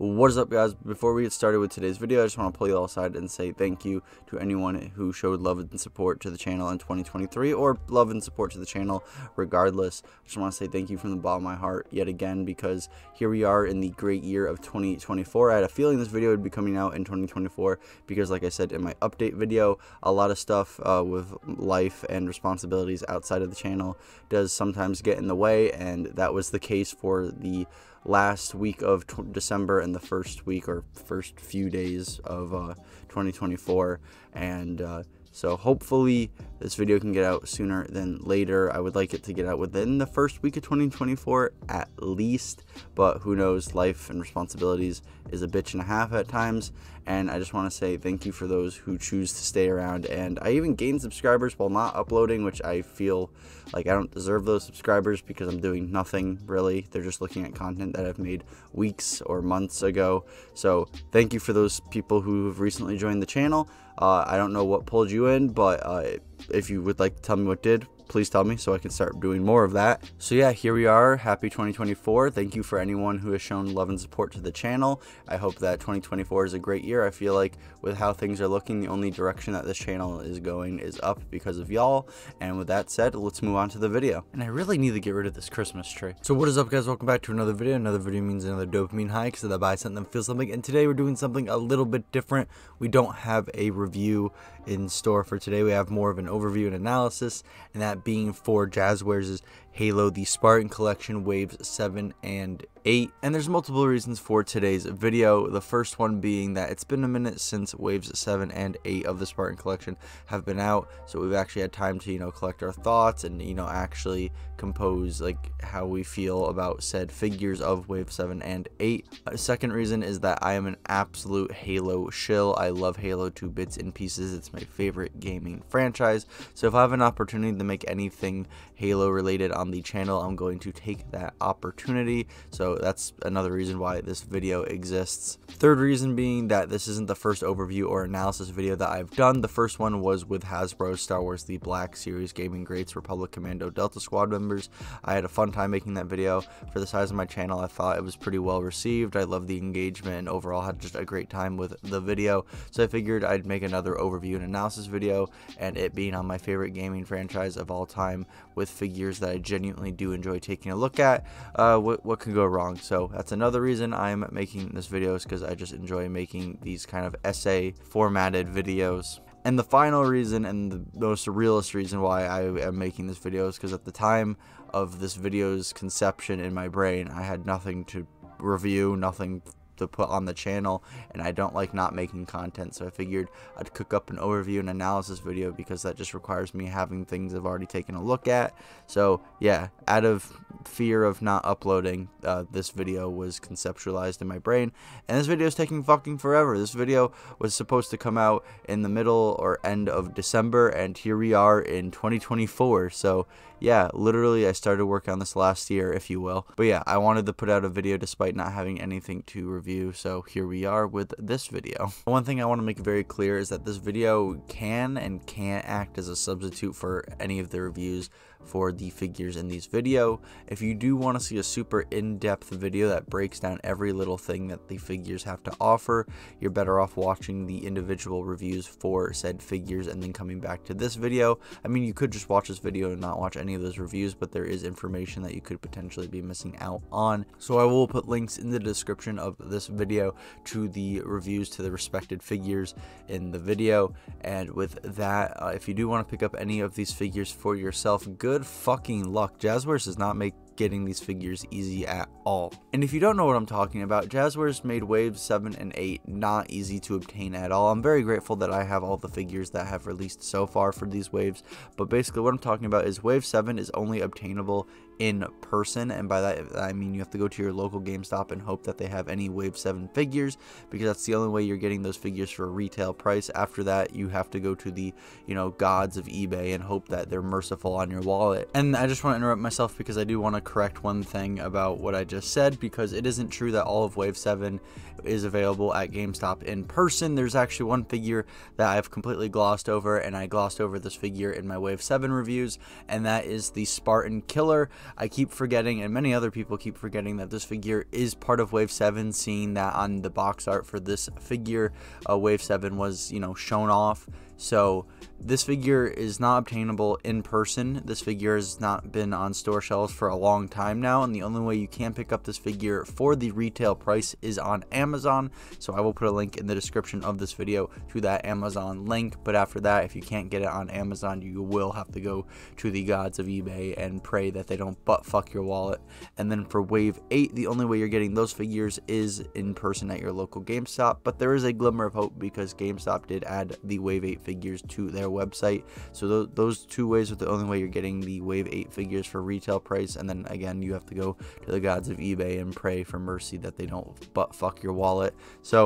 What is up guys? Before we get started with today's video, I just want to pull you all aside and say thank you to anyone who showed love and support to the channel in 2023 or love and support to the channel regardless. I just want to say thank you from the bottom of my heart yet again because here we are in the great year of 2024. I had a feeling this video would be coming out in 2024 because like I said in my update video, a lot of stuff uh, with life and responsibilities outside of the channel does sometimes get in the way and that was the case for the last week of December and the first week or first few days of uh, 2024 and uh, so hopefully this video can get out sooner than later. I would like it to get out within the first week of 2024 at least, but who knows, life and responsibilities is a bitch and a half at times. And I just want to say thank you for those who choose to stay around. And I even gained subscribers while not uploading, which I feel like I don't deserve those subscribers because I'm doing nothing really. They're just looking at content that I've made weeks or months ago. So thank you for those people who have recently joined the channel. Uh, I don't know what pulled you in, but uh, if you would like to tell me what did, please tell me so I can start doing more of that. So yeah, here we are. Happy 2024. Thank you for anyone who has shown love and support to the channel. I hope that 2024 is a great year. I feel like with how things are looking, the only direction that this channel is going is up because of y'all. And with that said, let's move on to the video. And I really need to get rid of this Christmas tree. So what is up guys? Welcome back to another video. Another video means another dopamine high because that buy something, feel something. And today we're doing something a little bit different. We don't have a review in store for today. We have more of an overview and analysis, and that being for Jazwares' Halo the Spartan Collection Waves 7 and 8. And there's multiple reasons for today's video. The first one being that it's been a minute since Waves 7 and 8 of the Spartan Collection have been out. So we've actually had time to, you know, collect our thoughts and, you know, actually compose like how we feel about said figures of Wave 7 and 8. A second reason is that I am an absolute Halo shill. I love Halo 2 bits and pieces. It's my favorite gaming franchise. So if I have an opportunity to make anything Halo related on the channel, I'm going to take that opportunity. So that's another reason why this video exists. Third reason being that this isn't the first overview or analysis video that I've done. The first one was with Hasbro's Star Wars The Black Series Gaming Greats Republic Commando Delta Squad members. I had a fun time making that video. For the size of my channel, I thought it was pretty well received. I love the engagement and overall had just a great time with the video. So I figured I'd make another overview and analysis video and it being on my favorite gaming franchise of all time with figures that I genuinely do enjoy taking a look at, uh, what, what could go wrong? So that's another reason I'm making this video is because I just enjoy making these kind of essay formatted videos. And the final reason and the most realist reason why I am making this video is because at the time of this video's conception in my brain, I had nothing to review, nothing to put on the channel and I don't like not making content so I figured I'd cook up an overview and analysis video because that just requires me having things I've already taken a look at. So yeah out of fear of not uploading uh, this video was conceptualized in my brain and this video is taking fucking forever. This video was supposed to come out in the middle or end of December and here we are in 2024 so yeah literally I started work on this last year if you will but yeah I wanted to put out a video despite not having anything to review review, so here we are with this video. One thing I want to make very clear is that this video can and can't act as a substitute for any of the reviews for the figures in these video. If you do want to see a super in-depth video that breaks down every little thing that the figures have to offer, you're better off watching the individual reviews for said figures and then coming back to this video. I mean, you could just watch this video and not watch any of those reviews, but there is information that you could potentially be missing out on. So I will put links in the description of this video to the reviews to the respected figures in the video. And with that, uh, if you do want to pick up any of these figures for yourself, good fucking luck. Jazwares does not make getting these figures easy at all. And if you don't know what I'm talking about, Jazwares made waves 7 and 8 not easy to obtain at all. I'm very grateful that I have all the figures that have released so far for these waves, but basically what I'm talking about is wave 7 is only obtainable in person and by that I mean you have to go to your local GameStop and hope that they have any Wave 7 figures because that's the only way you're getting those figures for a retail price. After that you have to go to the you know gods of eBay and hope that they're merciful on your wallet. And I just want to interrupt myself because I do want to correct one thing about what I just said because it isn't true that all of Wave 7 is available at GameStop in person. There's actually one figure that I've completely glossed over and I glossed over this figure in my Wave 7 reviews and that is the Spartan Killer. I keep forgetting, and many other people keep forgetting that this figure is part of Wave 7, seeing that on the box art for this figure, uh, Wave 7 was, you know, shown off. So this figure is not obtainable in person. This figure has not been on store shelves for a long time now, and the only way you can pick up this figure for the retail price is on Amazon. So I will put a link in the description of this video to that Amazon link. But after that, if you can't get it on Amazon, you will have to go to the gods of eBay and pray that they don't butt fuck your wallet. And then for Wave 8, the only way you're getting those figures is in person at your local GameStop. But there is a glimmer of hope because GameStop did add the Wave 8 figures to their website. So th those two ways are the only way you're getting the Wave 8 figures for retail price. And then again, you have to go to the gods of eBay and pray for mercy that they don't butt fuck your wallet. So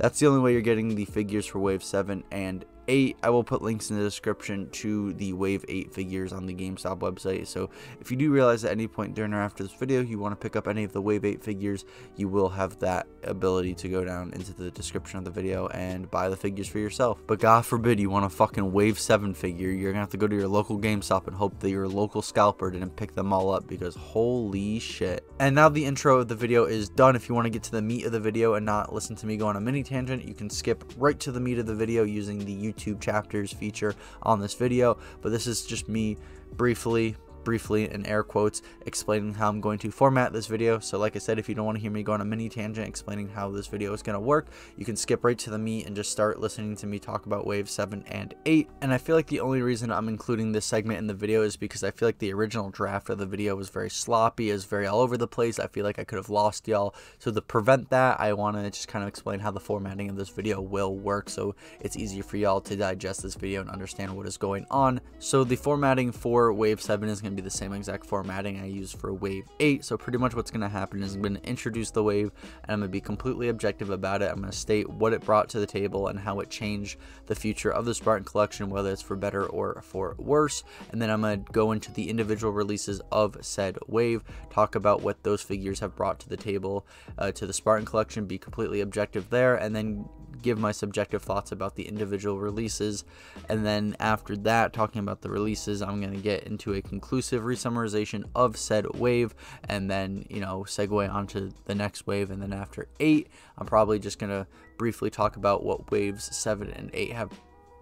that's the only way you're getting the figures for Wave 7 and 8 i will put links in the description to the wave 8 figures on the gamestop website. So if you do realize at any point during or after this video you want to pick up any of the wave 8 figures you will have that ability to go down into the description of the video and buy the figures for yourself. But god forbid you want a fucking wave 7 figure you're gonna have to go to your local gamestop and hope that your local scalper didn't pick them all up because holy shit. And now the intro of the video is done. If you want to get to the meat of the video and not listen to me go on a mini tangent you can skip right to the meat of the video using the youtube YouTube chapters feature on this video, but this is just me briefly briefly in air quotes explaining how I'm going to format this video. So like I said, if you don't want to hear me go on a mini tangent explaining how this video is going to work, you can skip right to the meat and just start listening to me talk about wave 7 and 8. And I feel like the only reason I'm including this segment in the video is because I feel like the original draft of the video was very sloppy, is very all over the place. I feel like I could have lost y'all. So to prevent that, I want to just kind of explain how the formatting of this video will work so it's easier for y'all to digest this video and understand what is going on. So the formatting for wave 7 is going to be the same exact formatting I use for Wave 8. So pretty much what's going to happen is I'm going to introduce the wave and I'm going to be completely objective about it. I'm going to state what it brought to the table and how it changed the future of the Spartan collection, whether it's for better or for worse. And then I'm going to go into the individual releases of said wave, talk about what those figures have brought to the table uh, to the Spartan collection, be completely objective there, and then give my subjective thoughts about the individual releases. And then after that, talking about the releases, I'm going to get into a conclusive resummarization of said wave and then, you know, segue onto the next wave. And then after eight, I'm probably just going to briefly talk about what waves seven and eight have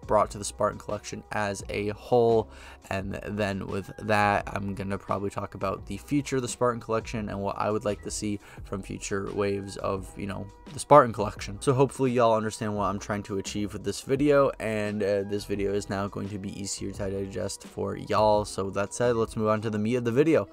brought to the Spartan collection as a whole. And then with that, I'm going to probably talk about the future of the Spartan collection and what I would like to see from future waves of, you know, the Spartan collection. So hopefully y'all understand what I'm trying to achieve with this video. And uh, this video is now going to be easier to digest for y'all. So with that said, let's move on to the meat of the video.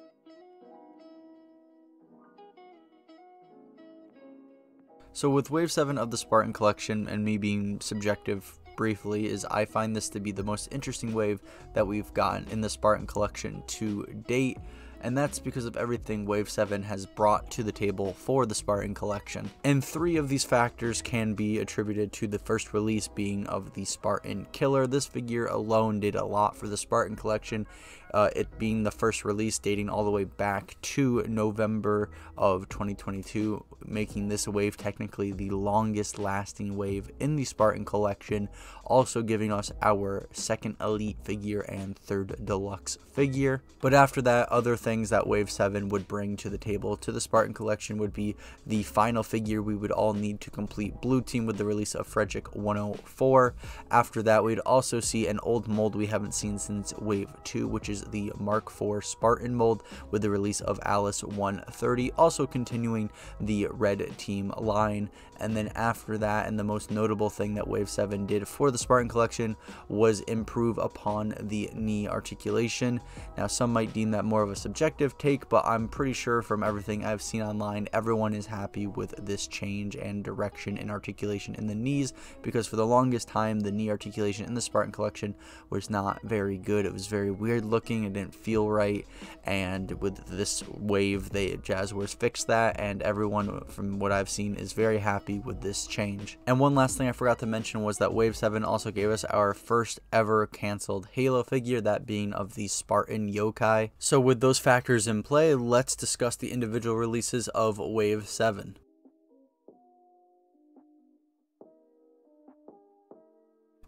So with Wave 7 of the Spartan collection and me being subjective briefly is I find this to be the most interesting wave that we've gotten in the Spartan collection to date and that's because of everything Wave 7 has brought to the table for the Spartan collection. And three of these factors can be attributed to the first release being of the Spartan Killer. This figure alone did a lot for the Spartan collection, uh, it being the first release dating all the way back to November of 2022, making this wave technically the longest lasting wave in the Spartan collection, also giving us our second elite figure and third deluxe figure. But after that, other things that Wave 7 would bring to the table to the Spartan collection would be the final figure we would all need to complete Blue Team with the release of Frederic 104. After that, we'd also see an old mold we haven't seen since Wave 2, which is the Mark IV Spartan mold with the release of Alice 130, also continuing the red team line. And then after that, and the most notable thing that Wave 7 did for the Spartan collection was improve upon the knee articulation. Now, some might deem that more of a subjective take, but I'm pretty sure from everything I've seen online, everyone is happy with this change and direction in articulation in the knees because for the longest time, the knee articulation in the Spartan collection was not very good. It was very weird looking. It didn't feel right. And with this wave, they Jazwares fixed that, and everyone, from what I've seen, is very happy with this change. And one last thing I forgot to mention was that Wave 7 also gave us our first ever canceled Halo figure, that being of the Spartan Yokai. So with those factors in play, let's discuss the individual releases of Wave 7.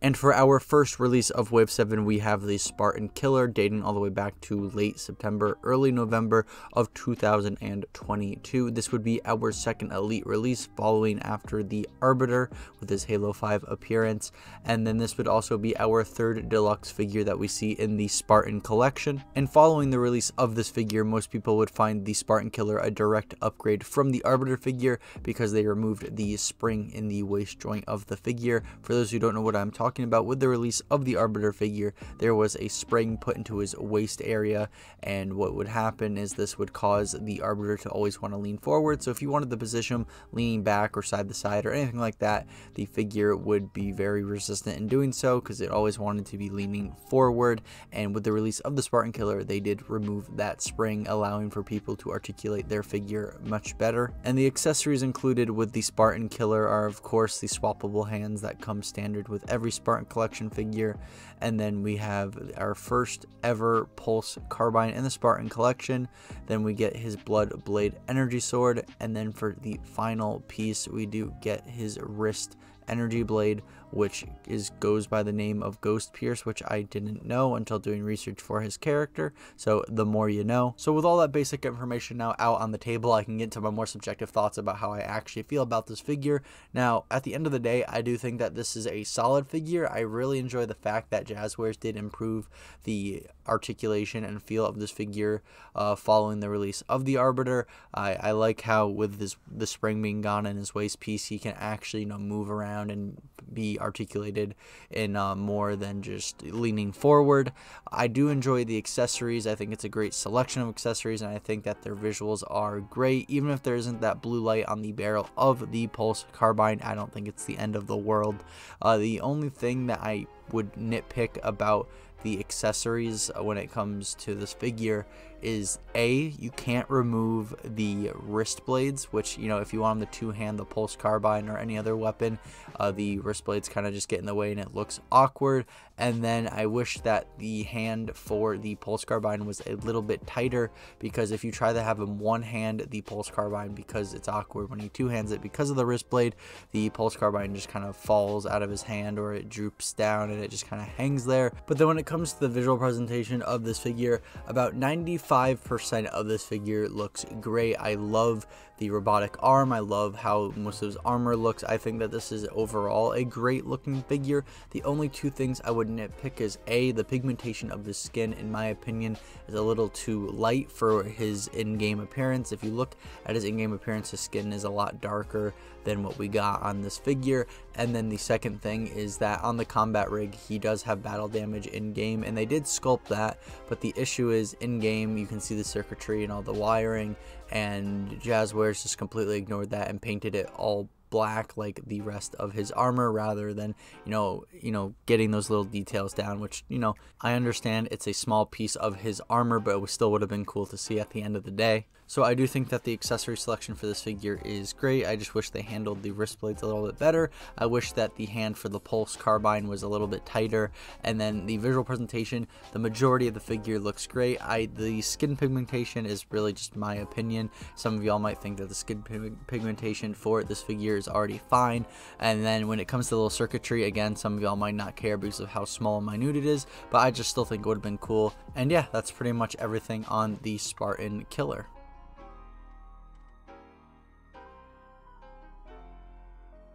And for our first release of Wave 7, we have the Spartan Killer dating all the way back to late September, early November of 2022. This would be our second Elite release following after the Arbiter with his Halo 5 appearance. And then this would also be our third deluxe figure that we see in the Spartan collection. And following the release of this figure, most people would find the Spartan Killer a direct upgrade from the Arbiter figure because they removed the spring in the waist joint of the figure. For those who don't know what I'm talking about, with the release of the Arbiter figure, there was a spring put into his waist area, and what would happen is this would cause the Arbiter to always want to lean forward. So if you wanted to position leaning back or side to side or anything like that, the figure would be very resistant in doing so because it always wanted to be leaning forward. And with the release of the Spartan Killer, they did remove that spring, allowing for people to articulate their figure much better. And the accessories included with the Spartan Killer are, of course, the swappable hands that come standard with every Spartan Collection figure. And then we have our first ever Pulse Carbine in the Spartan Collection. Then we get his Blood Blade Energy Sword. And then for the final piece, we do get his wrist energy blade which is goes by the name of Ghost Pierce, which I didn't know until doing research for his character. So the more you know. So with all that basic information now out on the table, I can get to my more subjective thoughts about how I actually feel about this figure. Now, at the end of the day, I do think that this is a solid figure. I really enjoy the fact that Jazwares did improve the articulation and feel of this figure uh, following the release of the Arbiter. I, I like how with this the spring being gone in his waist piece, he can actually you know move around and be articulated in uh, more than just leaning forward. I do enjoy the accessories. I think it's a great selection of accessories, and I think that their visuals are great. Even if there isn't that blue light on the barrel of the Pulse Carbine, I don't think it's the end of the world. Uh, the only thing that I would nitpick about the accessories when it comes to this figure is A, you can't remove the wrist blades, which, you know, if you want them to two-hand the pulse carbine or any other weapon, uh, the wrist blades kind of just get in the way and it looks awkward. And then I wish that the hand for the pulse carbine was a little bit tighter because if you try to have him one hand the pulse carbine because it's awkward when he two hands it because of the wrist blade, the pulse carbine just kind of falls out of his hand or it droops down and it just kind of hangs there. But then when it comes to the visual presentation of this figure, about 95 5% of this figure looks great. I love the robotic arm. I love how most of his armor looks. I think that this is overall a great looking figure. The only two things I would nitpick is A, the pigmentation of the skin, in my opinion, is a little too light for his in-game appearance. If you look at his in-game appearance, his skin is a lot darker than what we got on this figure. And then the second thing is that on the combat rig, he does have battle damage in-game, and they did sculpt that, but the issue is in-game, you can see the circuitry and all the wiring, and Jazwares just completely ignored that and painted it all black like the rest of his armor rather than you know you know getting those little details down which you know I understand it's a small piece of his armor but it still would have been cool to see at the end of the day so I do think that the accessory selection for this figure is great. I just wish they handled the wrist blades a little bit better. I wish that the hand for the pulse carbine was a little bit tighter. And then the visual presentation, the majority of the figure looks great. I The skin pigmentation is really just my opinion. Some of y'all might think that the skin pigmentation for this figure is already fine. And then when it comes to the little circuitry, again, some of y'all might not care because of how small and minute it is. But I just still think it would have been cool. And yeah, that's pretty much everything on the Spartan Killer.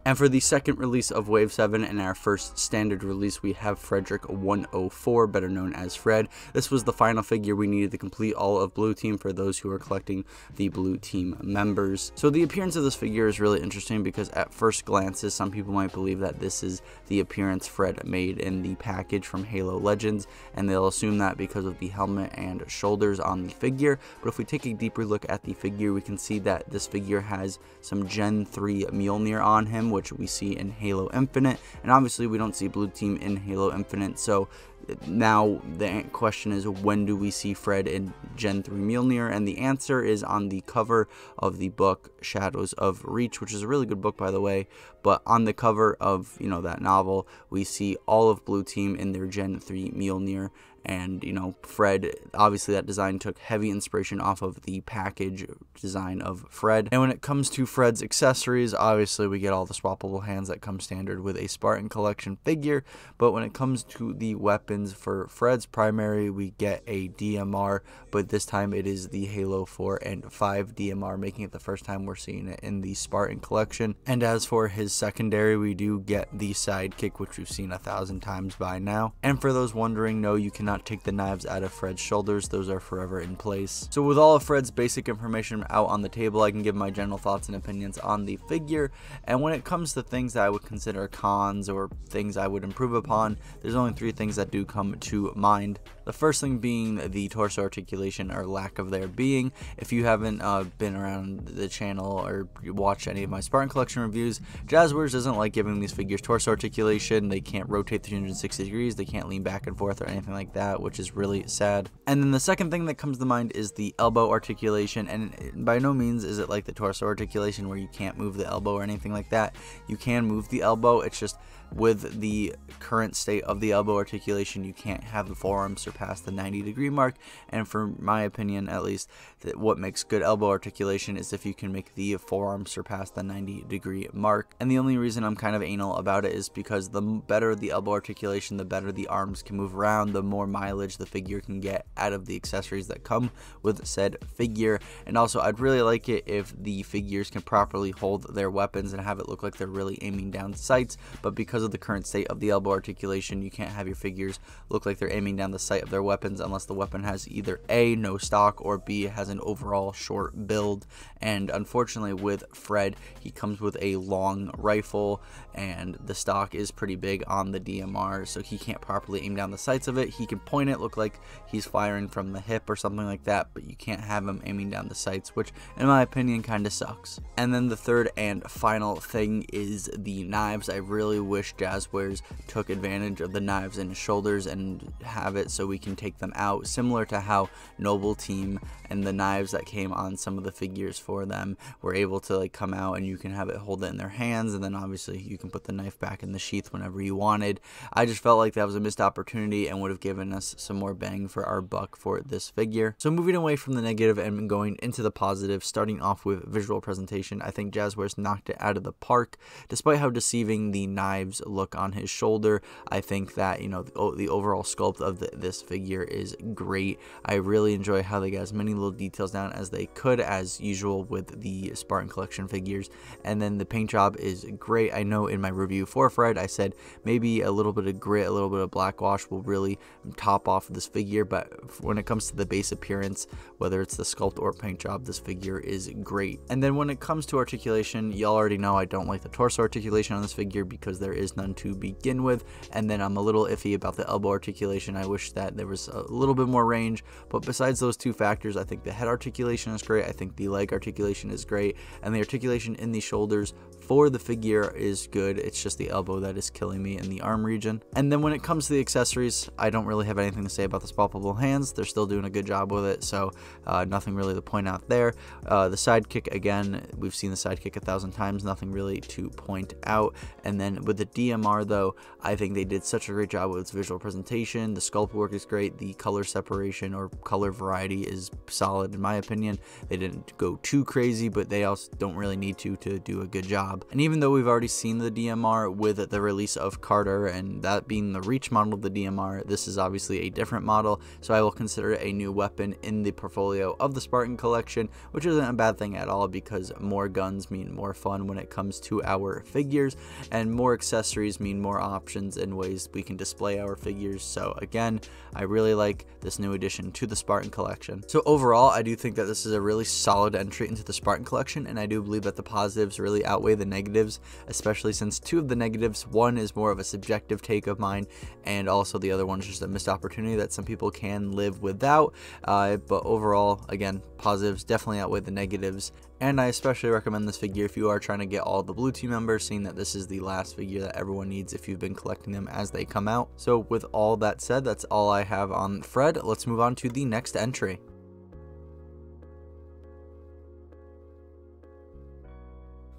And for the second release of Wave 7 and our first standard release, we have Frederic 104, better known as Fred. This was the final figure we needed to complete all of Blue Team for those who are collecting the Blue Team members. So the appearance of this figure is really interesting because at first glances, some people might believe that this is the appearance Fred made in the package from Halo Legends, and they'll assume that because of the helmet and shoulders on the figure. But if we take a deeper look at the figure, we can see that this figure has some Gen 3 Mjolnir on him, which we see in Halo Infinite. And obviously, we don't see Blue Team in Halo Infinite, so uh, now the question is when do we see Fred in Gen 3 Mjolnir? And the answer is on the cover of the book Shadows of Reach, which is a really good book by the way. But on the cover of you know that novel, we see all of Blue Team in their Gen 3 Mjolnir and you know Fred obviously that design took heavy inspiration off of the package design of Fred. And when it comes to Fred's accessories obviously we get all the swappable hands that come standard with a Spartan collection figure. But when it comes to the weapons for Fred's primary we get a DMR but this time it is the Halo 4 and 5 DMR making it the first time we're seeing it in the Spartan collection. And as for his secondary we do get the sidekick which we've seen a thousand times by now. And for those wondering no you cannot not take the knives out of Fred's shoulders, those are forever in place. So with all of Fred's basic information out on the table, I can give my general thoughts and opinions on the figure, and when it comes to things that I would consider cons or things I would improve upon, there's only three things that do come to mind. The first thing being the torso articulation or lack of there being. If you haven't uh, been around the channel or watched any of my Spartan Collection reviews, Jazwares doesn't like giving these figures torso articulation. They can't rotate 360 degrees, they can't lean back and forth or anything like that, which is really sad. And then the second thing that comes to mind is the elbow articulation, and by no means is it like the torso articulation where you can't move the elbow or anything like that. You can move the elbow, it's just with the current state of the elbow articulation, you can't have the forearm surpass the 90 degree mark. And for my opinion, at least, that what makes good elbow articulation is if you can make the forearm surpass the 90 degree mark. And the only reason I'm kind of anal about it is because the better the elbow articulation, the better the arms can move around, the more mileage the figure can get out of the accessories that come with said figure. And also, I'd really like it if the figures can properly hold their weapons and have it look like they're really aiming down sights. But because of the current state of the elbow articulation, you can't have your figures look like they're aiming down the sight of their weapons unless the weapon has either A, no stock, or B, has an overall short build. And unfortunately, with Fred, he comes with a long rifle, and the stock is pretty big on the DMR, so he can't properly aim down the sights of it. He can point it, look like he's firing from the hip or something like that, but you can't have him aiming down the sights, which, in my opinion, kind of sucks. And then the third and final thing is the knives. I really wish Jazwares took advantage of the knives in his shoulders and have it so we can take them out, similar to how Noble Team and the knives that came on some of the figures for them were able to like come out and you can have it hold it in their hands and then obviously you can put the knife back in the sheath whenever you wanted. I just felt like that was a missed opportunity and would have given us some more bang for our buck for this figure. So moving away from the negative and going into the positive, starting off with visual presentation, I think Jazwares knocked it out of the park. Despite how deceiving the knives look on his shoulder. I think that, you know, the, the overall sculpt of the, this figure is great. I really enjoy how they got as many little details down as they could, as usual with the Spartan Collection figures. And then the paint job is great. I know in my review for Fred, I said maybe a little bit of grit, a little bit of black wash will really top off this figure. But when it comes to the base appearance, whether it's the sculpt or paint job, this figure is great. And then when it comes to articulation, y'all already know I don't like the torso articulation on this figure because there is none to begin with. And then I'm a little iffy about the elbow articulation. I wish that there was a little bit more range. But besides those two factors, I think the head articulation is great. I think the leg articulation is great. And the articulation in the shoulders for the figure is good. It's just the elbow that is killing me in the arm region. And then when it comes to the accessories, I don't really have anything to say about the swappable hands. They're still doing a good job with it, so uh, nothing really to point out there. Uh, the sidekick, again, we've seen the sidekick a thousand times, nothing really to point out. And then with the DMR, though, I think they did such a great job with its visual presentation. The sculpt work is great. The color separation or color variety is solid, in my opinion. They didn't go too crazy, but they also don't really need to to do a good job job. And even though we've already seen the DMR with the release of Carter and that being the Reach model of the DMR, this is obviously a different model, so I will consider it a new weapon in the portfolio of the Spartan collection, which isn't a bad thing at all because more guns mean more fun when it comes to our figures, and more accessories mean more options and ways we can display our figures. So again, I really like this new addition to the Spartan collection. So overall, I do think that this is a really solid entry into the Spartan collection, and I do believe that the positives really outweigh the negatives, especially since two of the negatives, one is more of a subjective take of mine, and also the other one is just a missed opportunity that some people can live without. Uh, but overall, again, positives definitely outweigh the negatives, And I especially recommend this figure if you are trying to get all the blue team members, seeing that this is the last figure that everyone needs if you've been collecting them as they come out. So with all that said, that's all I have on Fred. Let's move on to the next entry.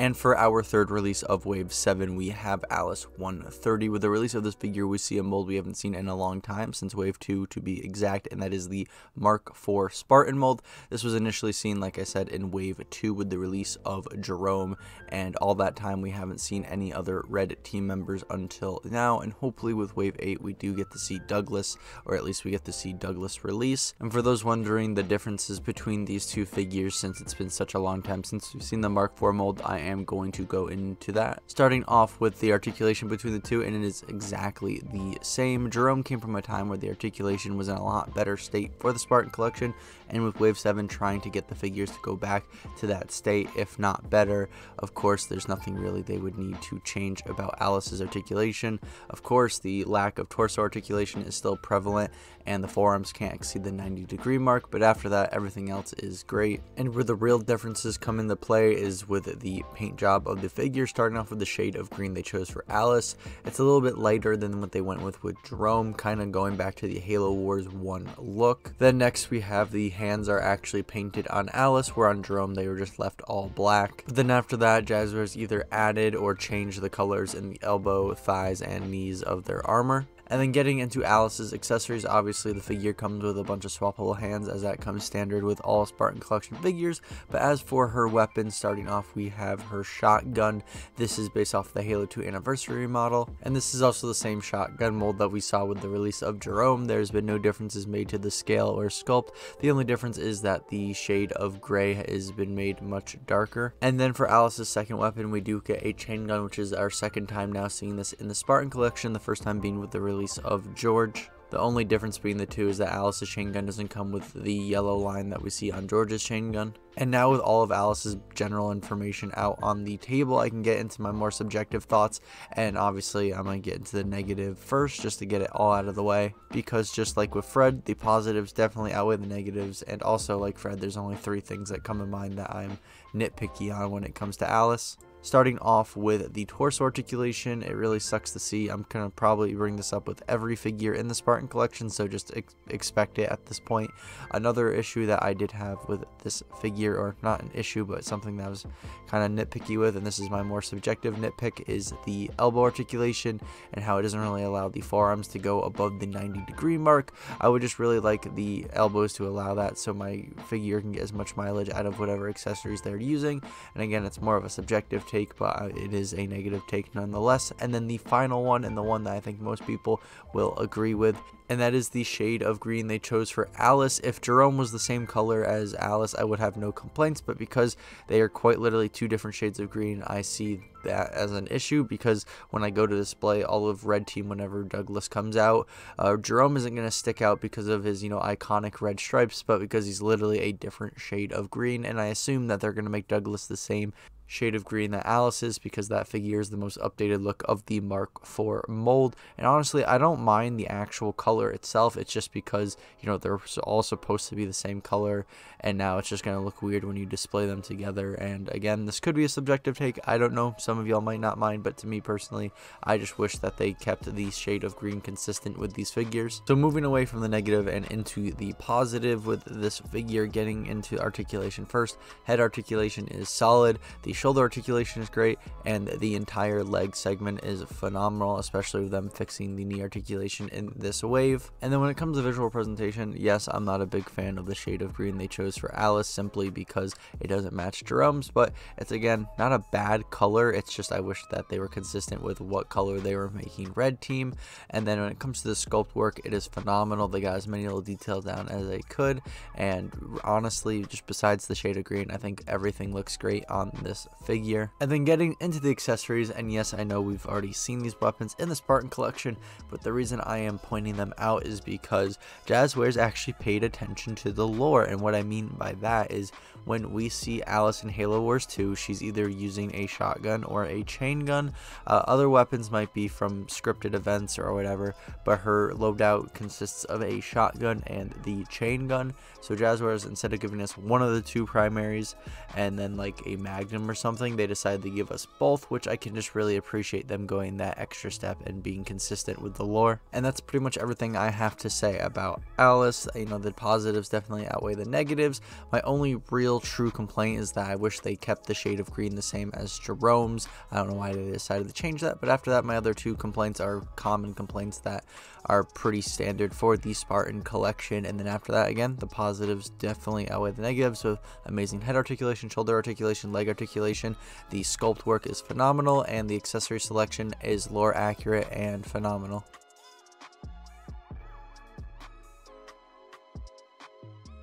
And for our third release of Wave 7, we have Alice 130. With the release of this figure, we see a mold we haven't seen in a long time, since Wave 2 to be exact, and that is the Mark IV Spartan mold. This was initially seen, like I said, in Wave 2 with the release of Jerome, and all that time we haven't seen any other red team members until now, and hopefully with Wave 8 we do get to see Douglas, or at least we get to see Douglas release. And for those wondering the differences between these two figures, since it's been such a long time since we've seen the Mark IV mold, I am am going to go into that. Starting off with the articulation between the two, and it is exactly the same. Jerome came from a time where the articulation was in a lot better state for the Spartan collection, and with Wave 7 trying to get the figures to go back to that state, if not better. Of course, there's nothing really they would need to change about Alice's articulation. Of course, the lack of torso articulation is still prevalent, and the forearms can't exceed the 90 degree mark, but after that, everything else is great. And where the real differences come into play is with the paint job of the figure, starting off with the shade of green they chose for Alice. It's a little bit lighter than what they went with with Jerome, kind of going back to the Halo Wars 1 look. Then next we have the hands are actually painted on Alice, where on Jerome they were just left all black. But then after that, Jazwares either added or changed the colors in the elbow, thighs, and knees of their armor. And then getting into Alice's accessories, obviously the figure comes with a bunch of swappable hands as that comes standard with all Spartan Collection figures. But as for her weapons, starting off we have her shotgun. This is based off the Halo 2 anniversary model. And this is also the same shotgun mold that we saw with the release of Jerome. There's been no differences made to the scale or sculpt. The only difference is that the shade of gray has been made much darker. And then for Alice's second weapon, we do get a chain gun, which is our second time now seeing this in the Spartan Collection. The first time being with the release release of George. The only difference between the two is that Alice's chain gun doesn't come with the yellow line that we see on George's chain gun. And now with all of Alice's general information out on the table, I can get into my more subjective thoughts. And obviously, I'm going to get into the negative first just to get it all out of the way. Because just like with Fred, the positives definitely outweigh the negatives. And also, like Fred, there's only three things that come to mind that I'm nitpicky on when it comes to Alice. Starting off with the torso articulation, it really sucks to see. I'm going to probably bring this up with every figure in the Spartan collection, so just ex expect it at this point. Another issue that I did have with this figure, or not an issue, but something that I was kind of nitpicky with, and this is my more subjective nitpick, is the elbow articulation and how it doesn't really allow the forearms to go above the 90 degree mark. I would just really like the elbows to allow that so my figure can get as much mileage out of whatever accessories they're using. And again, it's more of a subjective take, but it is a negative take nonetheless. And then the final one, and the one that I think most people will agree with, and that is the shade of green they chose for Alice. If Jerome was the same color as Alice, I would have no complaints, but because they are quite literally two different shades of green, I see that as an issue because when I go to display all of Red Team whenever Douglas comes out, uh, Jerome isn't going to stick out because of his, you know, iconic red stripes, but because he's literally a different shade of green, and I assume that they're going to make Douglas the same shade of green that Alice is because that figure is the most updated look of the Mark IV mold. And honestly, I don't mind the actual color itself. It's just because, you know, they're all supposed to be the same color and now it's just going to look weird when you display them together. And again, this could be a subjective take. I don't know. Some of y'all might not mind, but to me personally, I just wish that they kept the shade of green consistent with these figures. So moving away from the negative and into the positive with this figure getting into articulation first. Head articulation is solid. The shoulder articulation is great and the entire leg segment is phenomenal, especially with them fixing the knee articulation in this wave. And then when it comes to visual presentation, yes, I'm not a big fan of the shade of green they chose for Alice simply because it doesn't match Jerome's, but it's again not a bad color. It's just I wish that they were consistent with what color they were making Red Team. And then when it comes to the sculpt work, it is phenomenal. They got as many little details down as they could. And honestly, just besides the shade of green, I think everything looks great on this figure. And then getting into the accessories, and yes, I know we've already seen these weapons in the Spartan collection, but the reason I am pointing them out is because Jazwares actually paid attention to the lore, and what I mean by that is when we see Alice in Halo Wars 2, she's either using a shotgun or a chain gun. Uh, other weapons might be from scripted events or whatever, but her loadout consists of a shotgun and the chain gun. So Jazwares, instead of giving us one of the two primaries and then like a magnum or something, they decided to give us both, which I can just really appreciate them going that extra step and being consistent with the lore. And that's pretty much everything I have to say about Alice. You know, the positives definitely outweigh the negatives. My only real true complaint is that I wish they kept the shade of green the same as Jerome's. I don't know why they decided to change that, but after that, my other two complaints are common complaints that are pretty standard for the Spartan collection. And then after that, again, the positives definitely outweigh the negatives with amazing head articulation, shoulder articulation, leg articulation. The sculpt work is phenomenal, and the accessory selection is lore accurate and phenomenal.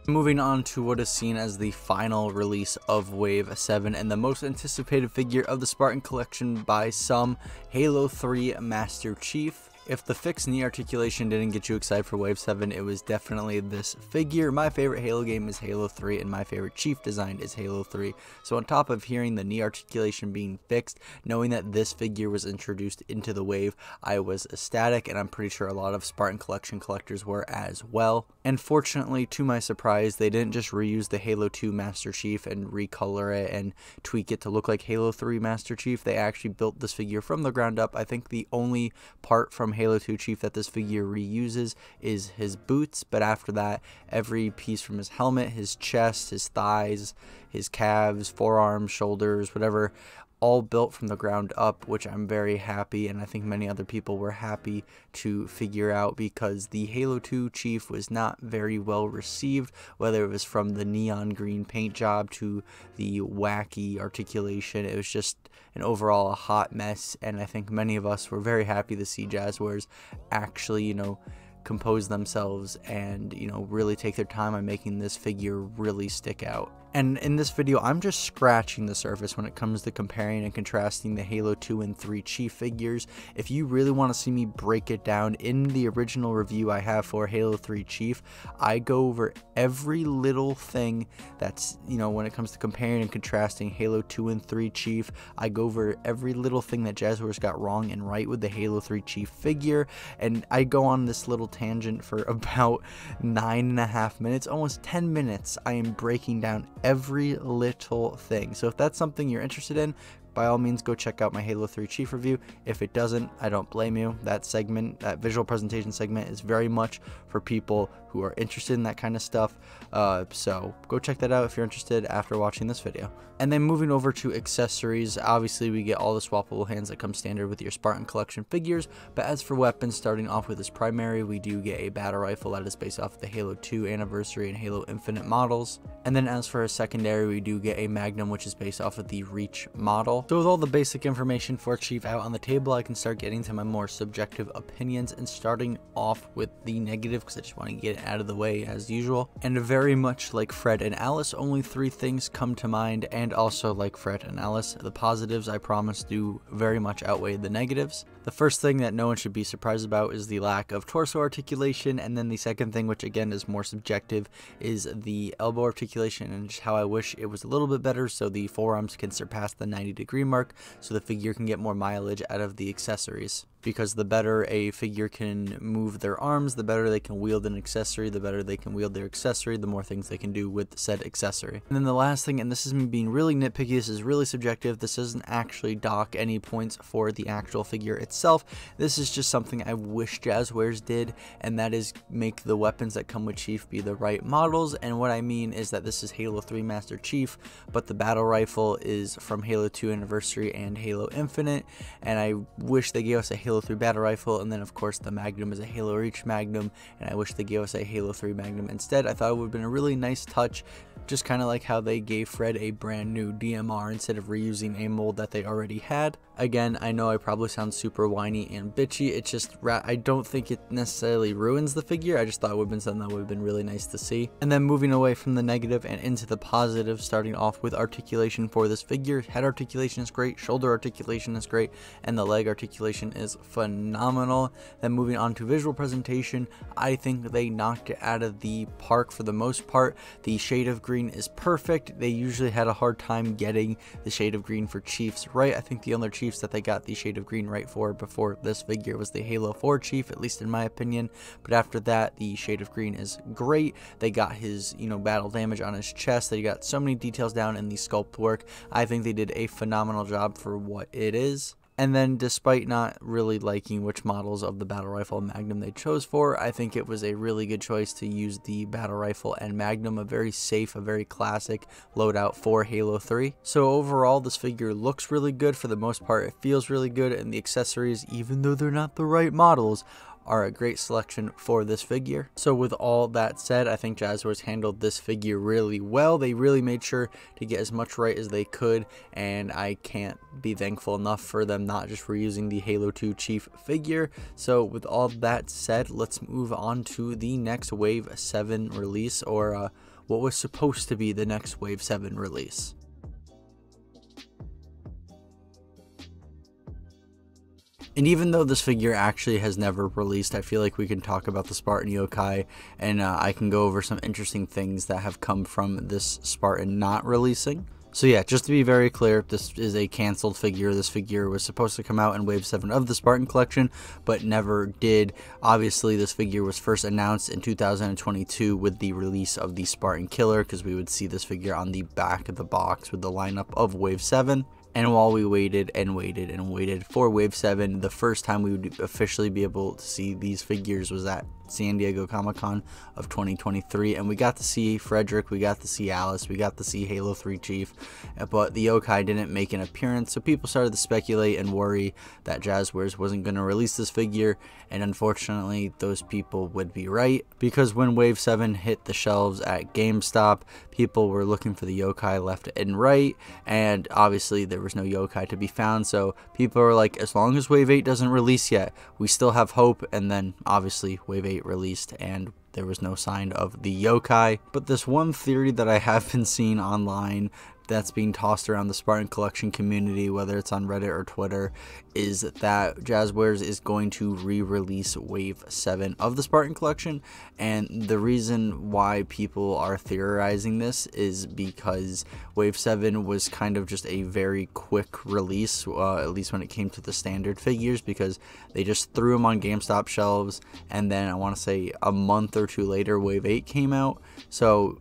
Moving on to what is seen as the final release of Wave 7 and the most anticipated figure of the Spartan collection by some, Halo 3 Master Chief. If the fixed knee articulation didn't get you excited for Wave 7, it was definitely this figure. My favorite Halo game is Halo 3, and my favorite Chief design is Halo 3. So on top of hearing the knee articulation being fixed, knowing that this figure was introduced into the Wave, I was ecstatic, and I'm pretty sure a lot of Spartan Collection collectors were as well. And fortunately, to my surprise, they didn't just reuse the Halo 2 Master Chief and recolor it and tweak it to look like Halo 3 Master Chief. They actually built this figure from the ground up. I think the only part from Halo 2 Chief that this figure reuses is his boots, but after that, every piece from his helmet, his chest, his thighs, his calves, forearms, shoulders, whatever, all built from the ground up, which I'm very happy, and I think many other people were happy to figure out because the Halo 2 Chief was not very well received, whether it was from the neon green paint job to the wacky articulation. It was just an overall a hot mess, and I think many of us were very happy to see Jazwares actually, you know, compose themselves and, you know, really take their time on making this figure really stick out. And in this video, I'm just scratching the surface when it comes to comparing and contrasting the Halo 2 and 3 Chief figures. If you really want to see me break it down, in the original review I have for Halo 3 Chief, I go over every little thing that's, you know, when it comes to comparing and contrasting Halo 2 and 3 Chief, I go over every little thing that Jazwares got wrong and right with the Halo 3 Chief figure, and I go on this little tangent for about nine and a half minutes, almost 10 minutes. I am breaking down every little thing. So if that's something you're interested in, by all means go check out my Halo 3 Chief review. If it doesn't, I don't blame you. That segment, that visual presentation segment is very much for people who are interested in that kind of stuff. Uh, so go check that out if you're interested after watching this video. And then moving over to accessories, obviously we get all the swappable hands that come standard with your Spartan collection figures, but as for weapons, starting off with this primary, we do get a battle rifle that is based off of the Halo 2 Anniversary and Halo Infinite models. And then as for a secondary, we do get a Magnum, which is based off of the Reach model. So with all the basic information for Chief out on the table, I can start getting to my more subjective opinions and starting off with the negative because I just want to get it out of the way as usual. And very much like Fred and Alice, only three things come to mind and and also like Fred and Alice, the positives I promise do very much outweigh the negatives. The first thing that no one should be surprised about is the lack of torso articulation, and then the second thing, which again is more subjective, is the elbow articulation and just how I wish it was a little bit better so the forearms can surpass the 90 degree mark so the figure can get more mileage out of the accessories because the better a figure can move their arms, the better they can wield an accessory, the better they can wield their accessory, the more things they can do with said accessory. And then the last thing, and this is me being really nitpicky, this is really subjective, this doesn't actually dock any points for the actual figure itself. This is just something I wish Jazwares did, and that is make the weapons that come with Chief be the right models, and what I mean is that this is Halo 3 Master Chief, but the battle rifle is from Halo 2 Anniversary and Halo Infinite, and I wish they gave us a Halo Halo 3 battle rifle, and then of course the Magnum is a Halo Reach Magnum, and I wish they gave us a Halo 3 Magnum instead. I thought it would have been a really nice touch just kind of like how they gave Fred a brand new DMR instead of reusing a mold that they already had. Again, I know I probably sound super whiny and bitchy, it's just, I don't think it necessarily ruins the figure, I just thought it would have been something that would have been really nice to see. And then moving away from the negative and into the positive, starting off with articulation for this figure. Head articulation is great, shoulder articulation is great, and the leg articulation is phenomenal. Then moving on to visual presentation, I think they knocked it out of the park for the most part. The shade of green green is perfect. They usually had a hard time getting the shade of green for Chiefs right. I think the only Chiefs that they got the shade of green right for before this figure was the Halo 4 Chief, at least in my opinion. But after that, the shade of green is great. They got his, you know, battle damage on his chest. They got so many details down in the sculpt work. I think they did a phenomenal job for what it is. And then, despite not really liking which models of the battle rifle and magnum they chose for, I think it was a really good choice to use the battle rifle and magnum, a very safe, a very classic loadout for Halo 3. So overall, this figure looks really good for the most part. It feels really good, and the accessories, even though they're not the right models, are a great selection for this figure. So with all that said, I think Jazwares handled this figure really well. They really made sure to get as much right as they could, and I can't be thankful enough for them not just reusing the Halo 2 Chief figure. So with all that said, let's move on to the next Wave 7 release, or uh, what was supposed to be the next Wave 7 release. And even though this figure actually has never released, I feel like we can talk about the Spartan Yokai, and uh, I can go over some interesting things that have come from this Spartan not releasing. So yeah, just to be very clear, this is a cancelled figure. This figure was supposed to come out in Wave 7 of the Spartan Collection, but never did. Obviously, this figure was first announced in 2022 with the release of the Spartan Killer, because we would see this figure on the back of the box with the lineup of Wave 7. And while we waited and waited and waited for Wave 7, the first time we would officially be able to see these figures was at San Diego Comic Con of 2023, and we got to see Frederic, we got to see Alice, we got to see Halo 3 Chief, but the Yokai didn't make an appearance, so people started to speculate and worry that Jazwares wasn't going to release this figure, and unfortunately, those people would be right, because when Wave 7 hit the shelves at GameStop, people were looking for the Yokai left and right, and obviously there was no Yokai to be found, so people were like, as long as Wave 8 doesn't release yet, we still have hope, and then obviously Wave 8 released and there was no sign of the yokai. But this one theory that I have been seeing online that's being tossed around the Spartan Collection community, whether it's on Reddit or Twitter, is that Jazwares is going to re-release Wave 7 of the Spartan Collection. And the reason why people are theorizing this is because Wave 7 was kind of just a very quick release, uh, at least when it came to the standard figures, because they just threw them on GameStop shelves, and then I want to say a month or two later, Wave 8 came out. So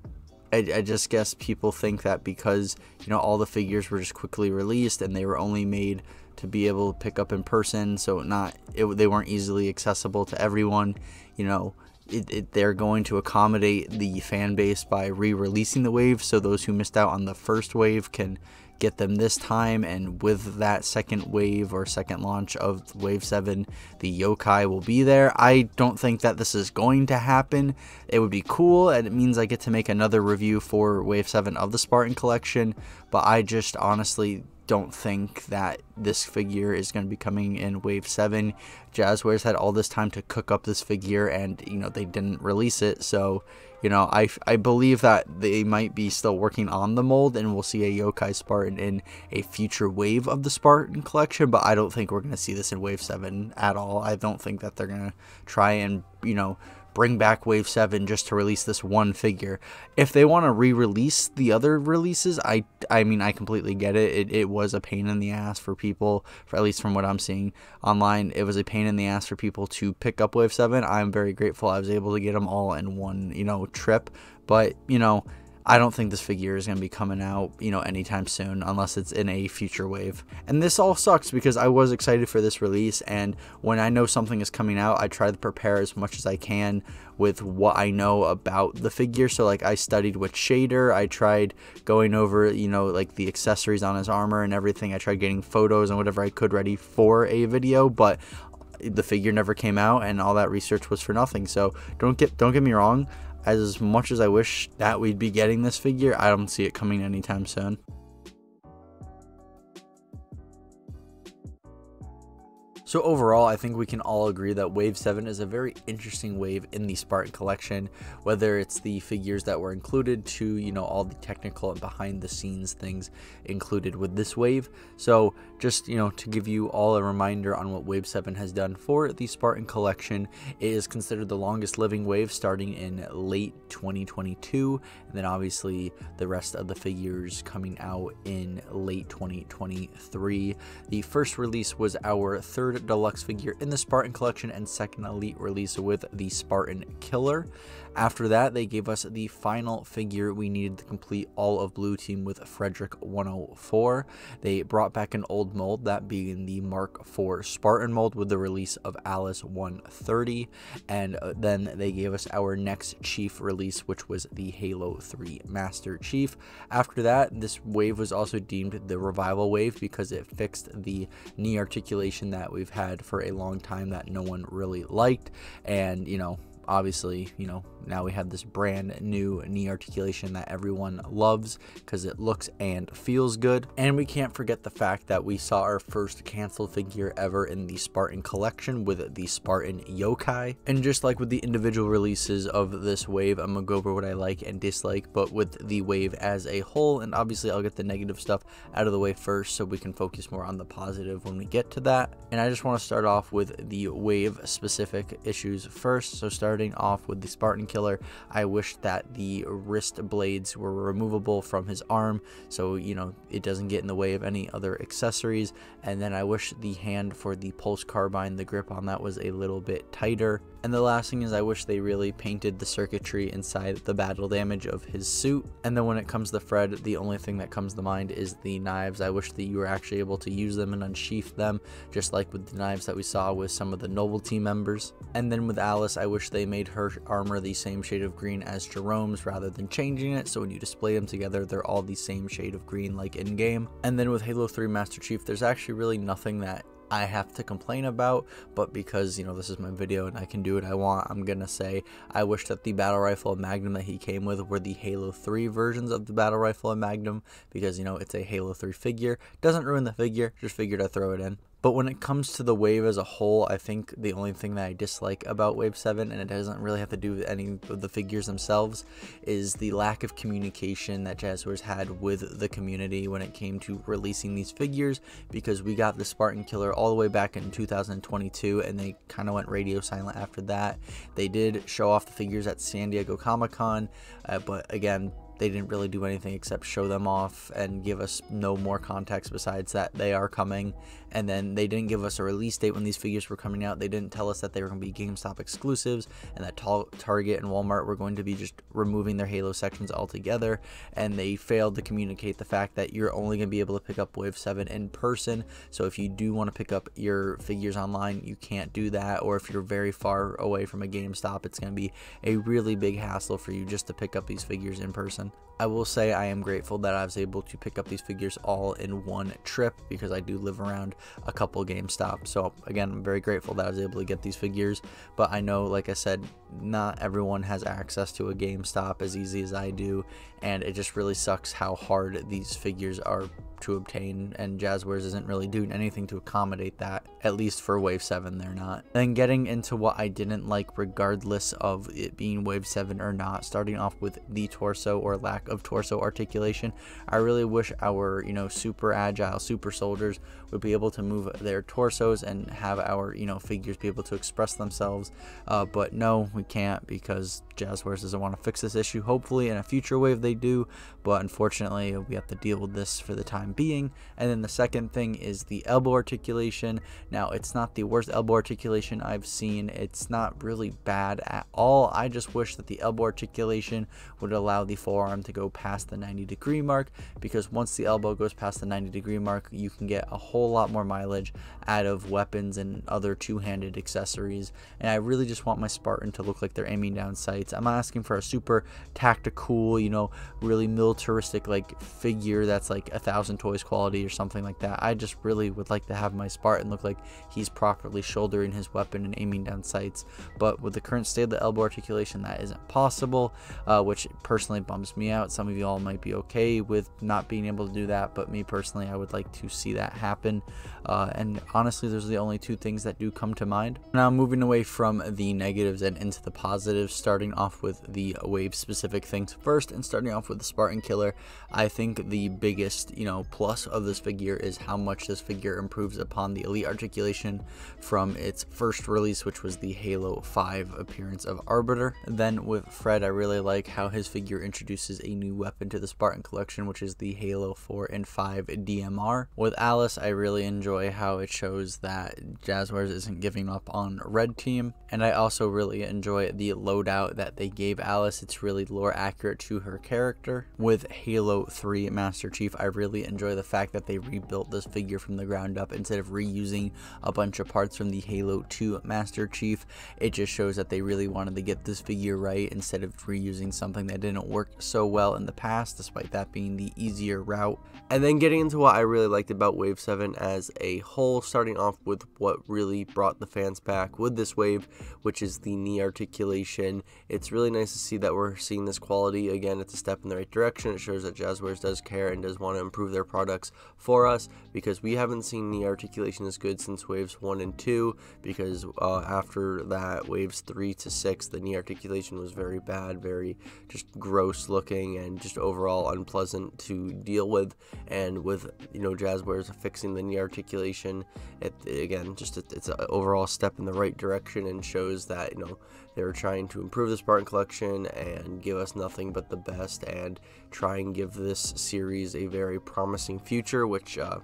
I, I, just guess people think that because you know all the figures were just quickly released and they were only made to be able to pick up in person, so not it, they weren't easily accessible to everyone. You know, it, it, they're going to accommodate the fan base by re-releasing the wave, so those who missed out on the first wave can get them this time and with that second wave or second launch of wave 7 the yokai will be there. I don't think that this is going to happen. It would be cool and it means i get to make another review for wave 7 of the spartan collection but i just honestly don't think that this figure is going to be coming in wave 7 jazwares had all this time to cook up this figure and you know they didn't release it so you know, I, I believe that they might be still working on the mold and we'll see a Yokai Spartan in a future wave of the Spartan collection, but I don't think we're going to see this in Wave 7 at all. I don't think that they're going to try and, you know, bring back Wave 7 just to release this one figure. If they want to re-release the other releases, I I mean, I completely get it. it. It was a pain in the ass for people, for at least from what I'm seeing online, it was a pain in the ass for people to pick up Wave 7. I'm very grateful I was able to get them all in one, you know, trip. But, you know, I don't think this figure is going to be coming out, you know, anytime soon unless it's in a future wave. And this all sucks because I was excited for this release and when I know something is coming out, I try to prepare as much as I can with what I know about the figure. So like I studied with shader, I tried going over, you know, like the accessories on his armor and everything. I tried getting photos and whatever I could ready for a video, but the figure never came out and all that research was for nothing. So don't get don't get me wrong, as much as I wish that we'd be getting this figure, I don't see it coming anytime soon. So overall, I think we can all agree that Wave 7 is a very interesting wave in the Spartan collection, whether it's the figures that were included to, you know, all the technical and behind the scenes things included with this wave. So just, you know, to give you all a reminder on what Wave 7 has done for the Spartan collection, it is considered the longest living wave starting in late 2022, and then obviously the rest of the figures coming out in late 2023. The first release was our third deluxe figure in the Spartan collection and second elite release with the Spartan Killer. After that, they gave us the final figure we needed to complete all of Blue Team with Frederic 104. They brought back an old mold, that being the Mark IV Spartan mold with the release of Alice 130. And uh, then they gave us our next Chief release, which was the Halo 3 Master Chief. After that, this wave was also deemed the Revival Wave because it fixed the knee articulation that we've had for a long time that no one really liked. And, you know, obviously, you know, now we have this brand new knee articulation that everyone loves because it looks and feels good. And we can't forget the fact that we saw our first canceled figure ever in the Spartan collection with the Spartan Yokai. And just like with the individual releases of this wave, I'm gonna go over what I like and dislike, but with the wave as a whole, and obviously I'll get the negative stuff out of the way first so we can focus more on the positive when we get to that. And I just want to start off with the wave specific issues first. So starting off with the Spartan killer. I wish that the wrist blades were removable from his arm so, you know, it doesn't get in the way of any other accessories. And then I wish the hand for the pulse carbine, the grip on that was a little bit tighter. And the last thing is I wish they really painted the circuitry inside the battle damage of his suit. And then when it comes to Fred, the only thing that comes to mind is the knives. I wish that you were actually able to use them and unsheath them, just like with the knives that we saw with some of the Noble Team members. And then with Alice, I wish they made her armor the same shade of green as Jerome's rather than changing it. So when you display them together, they're all the same shade of green like in game. And then with Halo 3 Master Chief, there's actually really nothing that I have to complain about, but because, you know, this is my video and I can do what I want, I'm gonna say I wish that the battle rifle and magnum that he came with were the Halo 3 versions of the battle rifle and magnum, because, you know, it's a Halo 3 figure. Doesn't ruin the figure, just figured I'd throw it in. But when it comes to the wave as a whole, I think the only thing that I dislike about Wave 7, and it doesn't really have to do with any of the figures themselves, is the lack of communication that Jazwares had with the community when it came to releasing these figures, because we got the Spartan Killer all the way back in 2022, and they kind of went radio silent after that. They did show off the figures at San Diego Comic Con, uh, but again, they didn't really do anything except show them off and give us no more context besides that they are coming and then they didn't give us a release date when these figures were coming out. They didn't tell us that they were going to be GameStop exclusives and that Target and Walmart were going to be just removing their Halo sections altogether. And they failed to communicate the fact that you're only going to be able to pick up Wave 7 in person. So if you do want to pick up your figures online, you can't do that. Or if you're very far away from a GameStop, it's going to be a really big hassle for you just to pick up these figures in person. I will say I am grateful that I was able to pick up these figures all in one trip because I do live around a couple GameStop. So again, I'm very grateful that I was able to get these figures. But I know, like I said, not everyone has access to a GameStop as easy as I do, and it just really sucks how hard these figures are to obtain, and Jazwares isn't really doing anything to accommodate that, at least for Wave 7 they're not. Then getting into what I didn't like regardless of it being Wave 7 or not, starting off with the torso or lack of torso articulation, I really wish our, you know, super agile super soldiers would be able to move their torsos and have our, you know, figures be able to express themselves, uh, but no, we can't because Jazwares doesn't want to fix this issue. Hopefully in a future wave they do, but unfortunately we have to deal with this for the time being. And then the second thing is the elbow articulation. Now it's not the worst elbow articulation I've seen. It's not really bad at all. I just wish that the elbow articulation would allow the forearm to go past the 90 degree mark because once the elbow goes past the 90 degree mark, you can get a whole lot more mileage out of weapons and other two-handed accessories. And I really just want my Spartan to look like they're aiming down sights. I'm asking for a super tactical, you know, really militaristic like figure that's like a thousand toys quality or something like that. I just really would like to have my Spartan look like he's properly shouldering his weapon and aiming down sights. But with the current state of the elbow articulation, that isn't possible, uh, which personally bums me out. Some of you all might be okay with not being able to do that, but me personally, I would like to see that happen. Uh, and honestly, those are the only two things that do come to mind. Now, moving away from the negatives and into the positives, starting off with the wave specific things first, and starting off with the Spartan Killer, I think the biggest, you know, plus of this figure is how much this figure improves upon the Elite articulation from its first release, which was the Halo 5 appearance of Arbiter. Then with Fred, I really like how his figure introduces a new weapon to the Spartan collection, which is the Halo 4 and 5 DMR. With Alice, I really enjoy how it shows that Jazwares isn't giving up on Red Team, and I also really enjoy the loadout that they gave Alice. It's really lore accurate to her character. With Halo 3 Master Chief, I really enjoy the fact that they rebuilt this figure from the ground up instead of reusing a bunch of parts from the Halo 2 Master Chief. It just shows that they really wanted to get this figure right instead of reusing something that didn't work so well in the past, despite that being the easier route. And then getting into what I really liked about Wave 7 as a whole, starting off with what really brought the fans back with this wave, which is the knee articulation. It's really nice to see that we're seeing this quality. Again, it's a step in the right direction. It shows that Jazwares does care and does want to improve their products for us because we haven't seen knee articulation as good since waves 1 and 2 because uh, after that, waves 3 to 6, the knee articulation was very bad, very just gross looking and just overall unpleasant to deal with. And with, you know, Jazwares fixing the knee articulation, it, again, just a, it's an overall step in the right direction and shows that, you know, they're trying to improve the Spartan collection and give us nothing but the best and try and give this series a very promising future, which uh,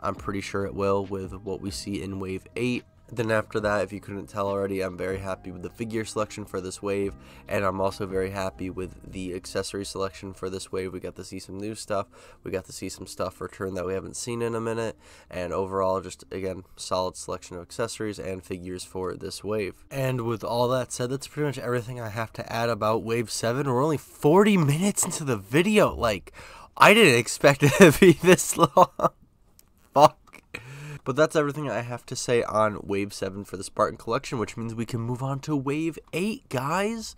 I'm pretty sure it will with what we see in Wave 8 then after that, if you couldn't tell already, I'm very happy with the figure selection for this wave, and I'm also very happy with the accessory selection for this wave. We got to see some new stuff, we got to see some stuff return that we haven't seen in a minute, and overall, just again, solid selection of accessories and figures for this wave. And with all that said, that's pretty much everything I have to add about Wave 7. We're only 40 minutes into the video, like, I didn't expect it to be this long. Fuck. But that's everything I have to say on Wave 7 for the Spartan Collection, which means we can move on to Wave 8, guys.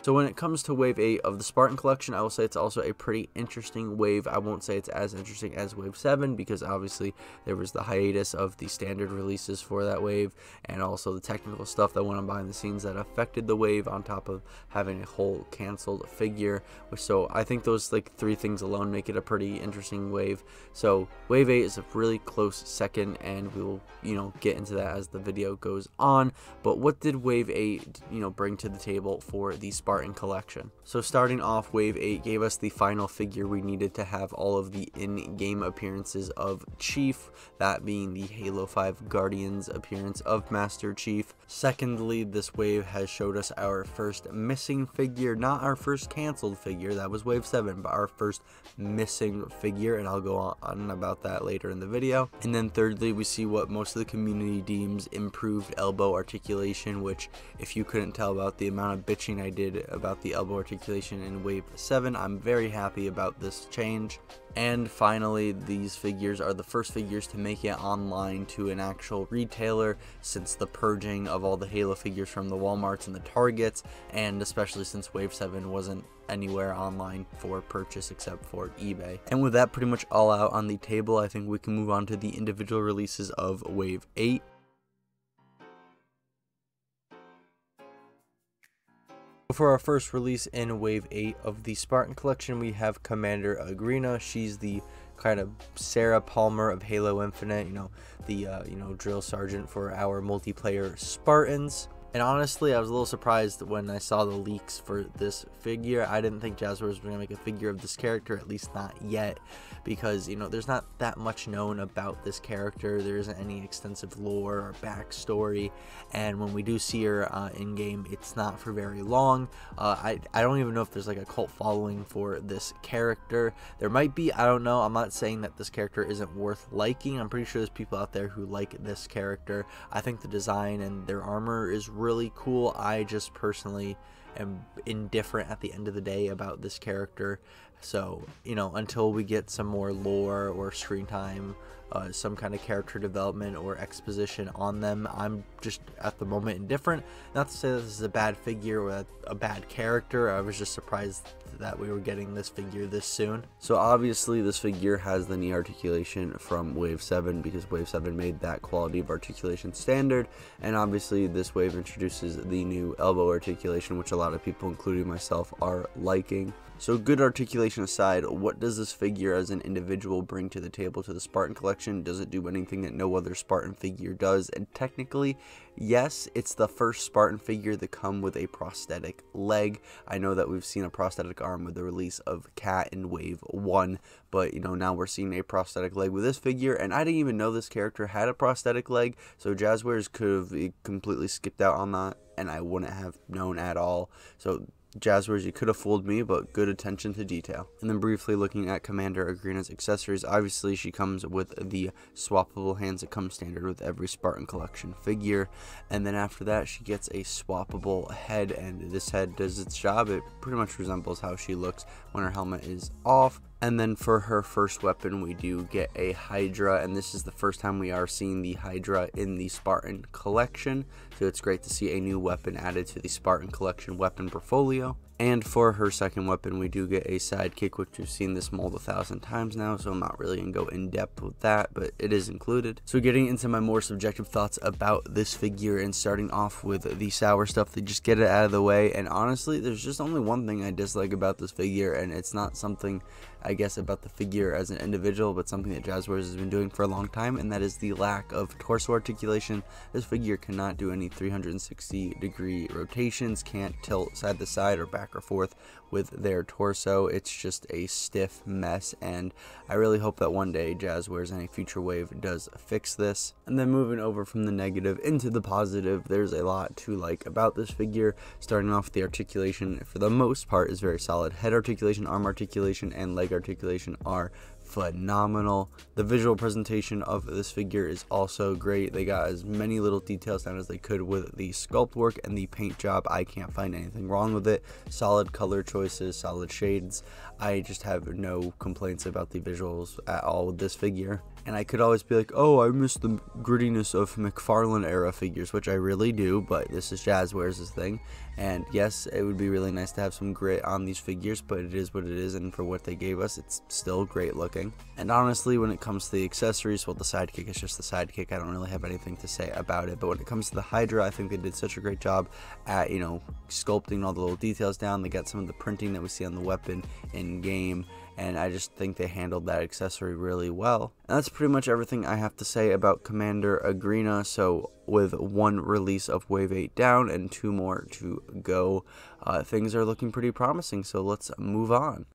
So when it comes to Wave 8 of the Spartan Collection, I will say it's also a pretty interesting wave. I won't say it's as interesting as Wave 7 because obviously there was the hiatus of the standard releases for that wave and also the technical stuff that went on behind the scenes that affected the wave on top of having a whole canceled figure. So I think those like three things alone make it a pretty interesting wave. So Wave 8 is a really close second and we will, you know, get into that as the video goes on. But what did Wave 8, you know, bring to the table for the Spartan Spartan collection. So starting off, Wave 8 gave us the final figure we needed to have all of the in-game appearances of Chief, that being the Halo 5 Guardians appearance of Master Chief. Secondly, this wave has showed us our first missing figure, not our first canceled figure, that was Wave 7, but our first missing figure, and I'll go on about that later in the video. And then thirdly, we see what most of the community deems improved elbow articulation, which if you couldn't tell about the amount of bitching I did about the elbow articulation in Wave 7. I'm very happy about this change. And finally, these figures are the first figures to make it online to an actual retailer since the purging of all the Halo figures from the Walmarts and the Targets, and especially since Wave 7 wasn't anywhere online for purchase except for eBay. And with that pretty much all out on the table, I think we can move on to the individual releases of Wave 8. For our first release in Wave 8 of the Spartan Collection, we have Commander Agryna. She's the kind of Sarah Palmer of Halo Infinite, you know, the, uh, you know, drill sergeant for our multiplayer Spartans. And honestly, I was a little surprised when I saw the leaks for this figure. I didn't think Jazwares was going to make a figure of this character, at least not yet, because, you know, there's not that much known about this character. There isn't any extensive lore or backstory, and when we do see her uh, in-game, it's not for very long. Uh, I, I don't even know if there's like a cult following for this character. There might be, I don't know. I'm not saying that this character isn't worth liking. I'm pretty sure there's people out there who like this character. I think the design and their armor is really cool. I just personally am indifferent at the end of the day about this character. So, you know, until we get some more lore or screen time, uh, some kind of character development or exposition on them, I'm just at the moment indifferent. Not to say this is a bad figure or a bad character, I was just surprised that we were getting this figure this soon. So obviously this figure has the knee articulation from Wave 7 because Wave 7 made that quality of articulation standard and obviously this wave introduces the new elbow articulation which a lot of people including myself are liking. So good articulation aside, what does this figure as an individual bring to the table to the Spartan collection? Does it do anything that no other Spartan figure does? And technically, yes, it's the first Spartan figure to come with a prosthetic leg. I know that we've seen a prosthetic arm with the release of Cat in Wave 1, but you know, now we're seeing a prosthetic leg with this figure, and I didn't even know this character had a prosthetic leg, so Jazwares could have completely skipped out on that and I wouldn't have known at all. So Jazwares, you could have fooled me, but good attention to detail. And then briefly looking at Commander Agryna's accessories, obviously she comes with the swappable hands that come standard with every Spartan Collection figure. And then after that, she gets a swappable head, and this head does its job. It pretty much resembles how she looks when her helmet is off. And then for her first weapon, we do get a Hydra, and this is the first time we are seeing the Hydra in the Spartan collection. So it's great to see a new weapon added to the Spartan collection weapon portfolio. And for her second weapon, we do get a sidekick, which we've seen this mold a thousand times now, so I'm not really going to go in depth with that, but it is included. So getting into my more subjective thoughts about this figure and starting off with the sour stuff to just get it out of the way. And honestly, there's just only one thing I dislike about this figure, and it's not something I guess, about the figure as an individual, but something that Jazwares has been doing for a long time, and that is the lack of torso articulation. This figure cannot do any 360 degree rotations, can't tilt side to side or back or forth with their torso. It's just a stiff mess, and I really hope that one day Jazwares any future wave does fix this. And then moving over from the negative into the positive, there's a lot to like about this figure. Starting off, the articulation for the most part is very solid. Head articulation, arm articulation, and leg articulation are phenomenal. The visual presentation of this figure is also great. They got as many little details down as they could with the sculpt work and the paint job. I can't find anything wrong with it. Solid color choices, solid shades. I just have no complaints about the visuals at all with this figure. And I could always be like, oh, I miss the grittiness of McFarlane era figures, which I really do, but this is Jazwares' thing. And yes, it would be really nice to have some grit on these figures, but it is what it is, and for what they gave us, it's still great looking. And honestly, when it comes to the accessories, well, the sidekick is just the sidekick. I don't really have anything to say about it. But when it comes to the Hydra, I think they did such a great job at, you know, sculpting all the little details down. They got some of the printing that we see on the weapon in game and I just think they handled that accessory really well. And that's pretty much everything I have to say about Commander Agryna, So with one release of Wave 8 down and two more to go, uh, things are looking pretty promising. So let's move on.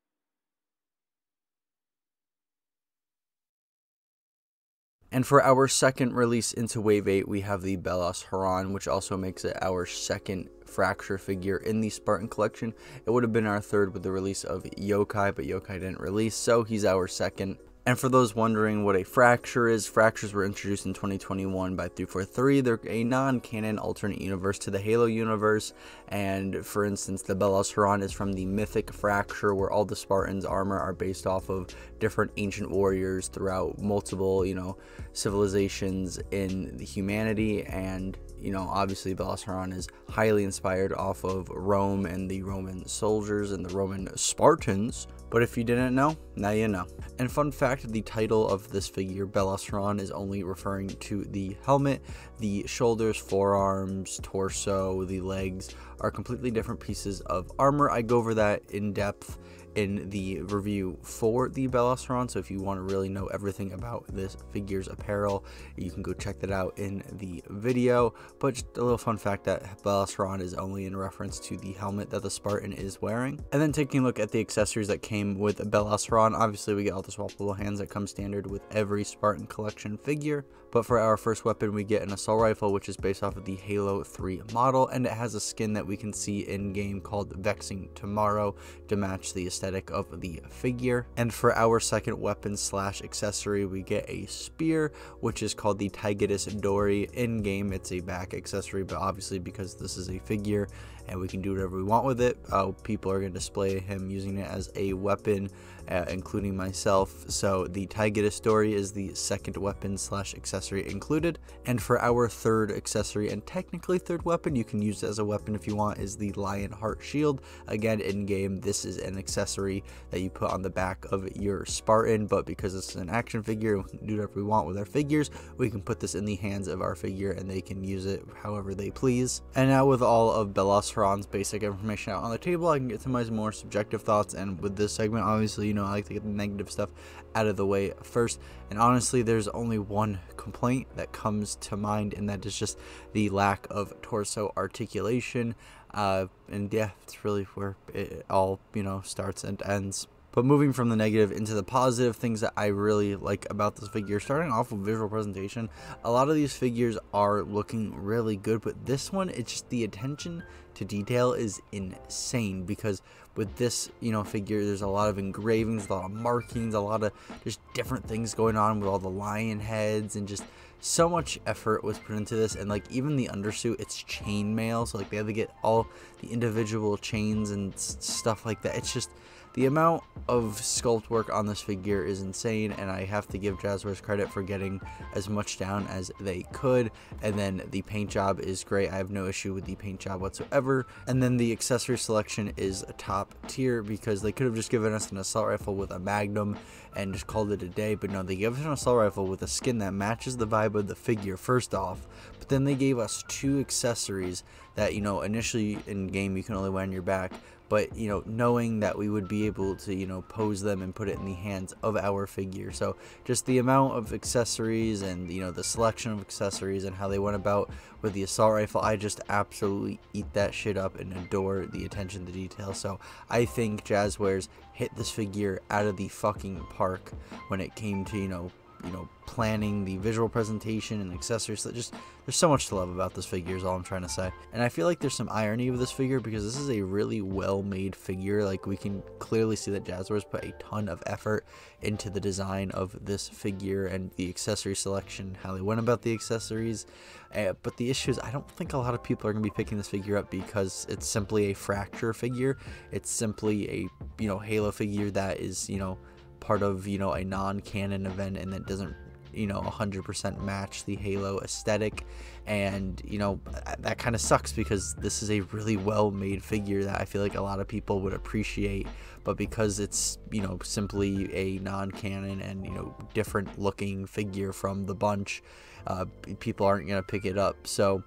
And for our second release into Wave 8, we have the Belos Heran, which also makes it our second Fracture figure in the Spartan collection. It would have been our third with the release of Yokai, but Yokai didn't release, so he's our second. And for those wondering what a fracture is, fractures were introduced in 2021 by 343. They're a non-canon alternate universe to the Halo universe. And for instance, the Belos Heran is from the Mythic fracture where all the Spartans' armor are based off of different ancient warriors throughout multiple, you know, civilizations in humanity. And you know, obviously Belos Heran is highly inspired off of Rome and the Roman soldiers and the Roman Spartans. But if you didn't know, now you know. And fun fact, the title of this figure, Belos Heran, is only referring to the helmet. The shoulders, forearms, torso, the legs are completely different pieces of armor. I go over that in depth in the review for the Belos Heran. So if you want to really know everything about this figure's apparel, you can go check that out in the video. But just a little fun fact that Belos Heran is only in reference to the helmet that the Spartan is wearing. And then taking a look at the accessories that came with Belos Heran, obviously we get all the swappable hands that come standard with every Spartan collection figure. But for our first weapon, we get an assault rifle, which is based off of the Halo 3 model, and it has a skin that we can see in game called Vexing Tomorrow to match the aesthetic of the figure. And for our second weapon slash accessory, we get a spear, which is called the Tygadus Dory. In game, it's a back accessory, but obviously because this is a figure and we can do whatever we want with it, uh, people are going to display him using it as a weapon uh, including myself. So the Tygadus Dory is the second weapon slash accessory included. And for our third accessory and technically third weapon, you can use as a weapon if you want, is the Lion Heart Shield. Again, in game, this is an accessory that you put on the back of your Spartan, but because it's an action figure, we can do whatever we want with our figures, we can put this in the hands of our figure and they can use it however they please. And now with all of Belos Heran's basic information out on the table, I can get to my more subjective thoughts. And with this segment, obviously, you know, I like to get the negative stuff out of the way first. And honestly, there's only one complaint that comes to mind, and that is just the lack of torso articulation. Uh, and yeah, it's really where it all, you know, starts and ends. But moving from the negative into the positive, things that I really like about this figure, starting off with visual presentation, a lot of these figures are looking really good, but this one, it's just the attention to detail is insane because with this, you know, figure, there's a lot of engravings, a lot of markings, a lot of just different things going on with all the lion heads and just so much effort was put into this. And like even the undersuit it's chainmail so like they had to get all the individual chains and stuff like that. It's just the amount of sculpt work on this figure is insane, and I have to give Jazwares credit for getting as much down as they could. And then the paint job is great. I have no issue with the paint job whatsoever. And then the accessory selection is top tier because they could have just given us an assault rifle with a magnum and just called it a day. But no, they gave us an assault rifle with a skin that matches the vibe of the figure, first off. But then they gave us two accessories that, you know, initially in game you can only wear on your back but you know knowing that we would be able to you know pose them and put it in the hands of our figure. So just the amount of accessories and you know the selection of accessories and how they went about with the assault rifle i just absolutely eat that shit up and adore the attention to detail. So i think Jazwares hit this figure out of the fucking park when it came to you know you know planning the visual presentation and accessories. That just there's so much to love about this figure is all i'm trying to say. And i feel like there's some irony with this figure because this is a really well made figure. Like we can clearly see that Jazwares put a ton of effort into the design of this figure and the accessory selection how they went about the accessories. Uh, but the issue is i don't think a lot of people are going to be picking this figure up because it's simply a fracture figure. It's simply a you know halo figure that is you know part of you know a non-canon event and that doesn't you know 100% match the halo aesthetic. And you know that kind of sucks because this is a really well made figure that i feel like a lot of people would appreciate. But because it's you know simply a non-canon and you know different looking figure from the bunch uh, people aren't going to pick it up. So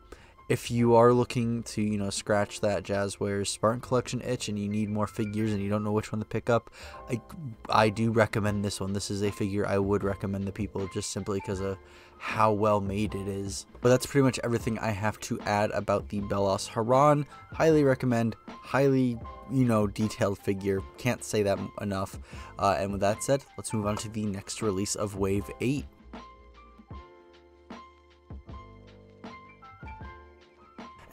if you are looking to, you know, scratch that Jazwares Spartan Collection itch and you need more figures and you don't know which one to pick up, I, I do recommend this one. This is a figure I would recommend the people just simply because of how well made it is. But that's pretty much everything I have to add about the Belos Heran. Highly recommend, highly, you know, detailed figure. Can't say that enough. Uh, and with that said, let's move on to the next release of Wave 8.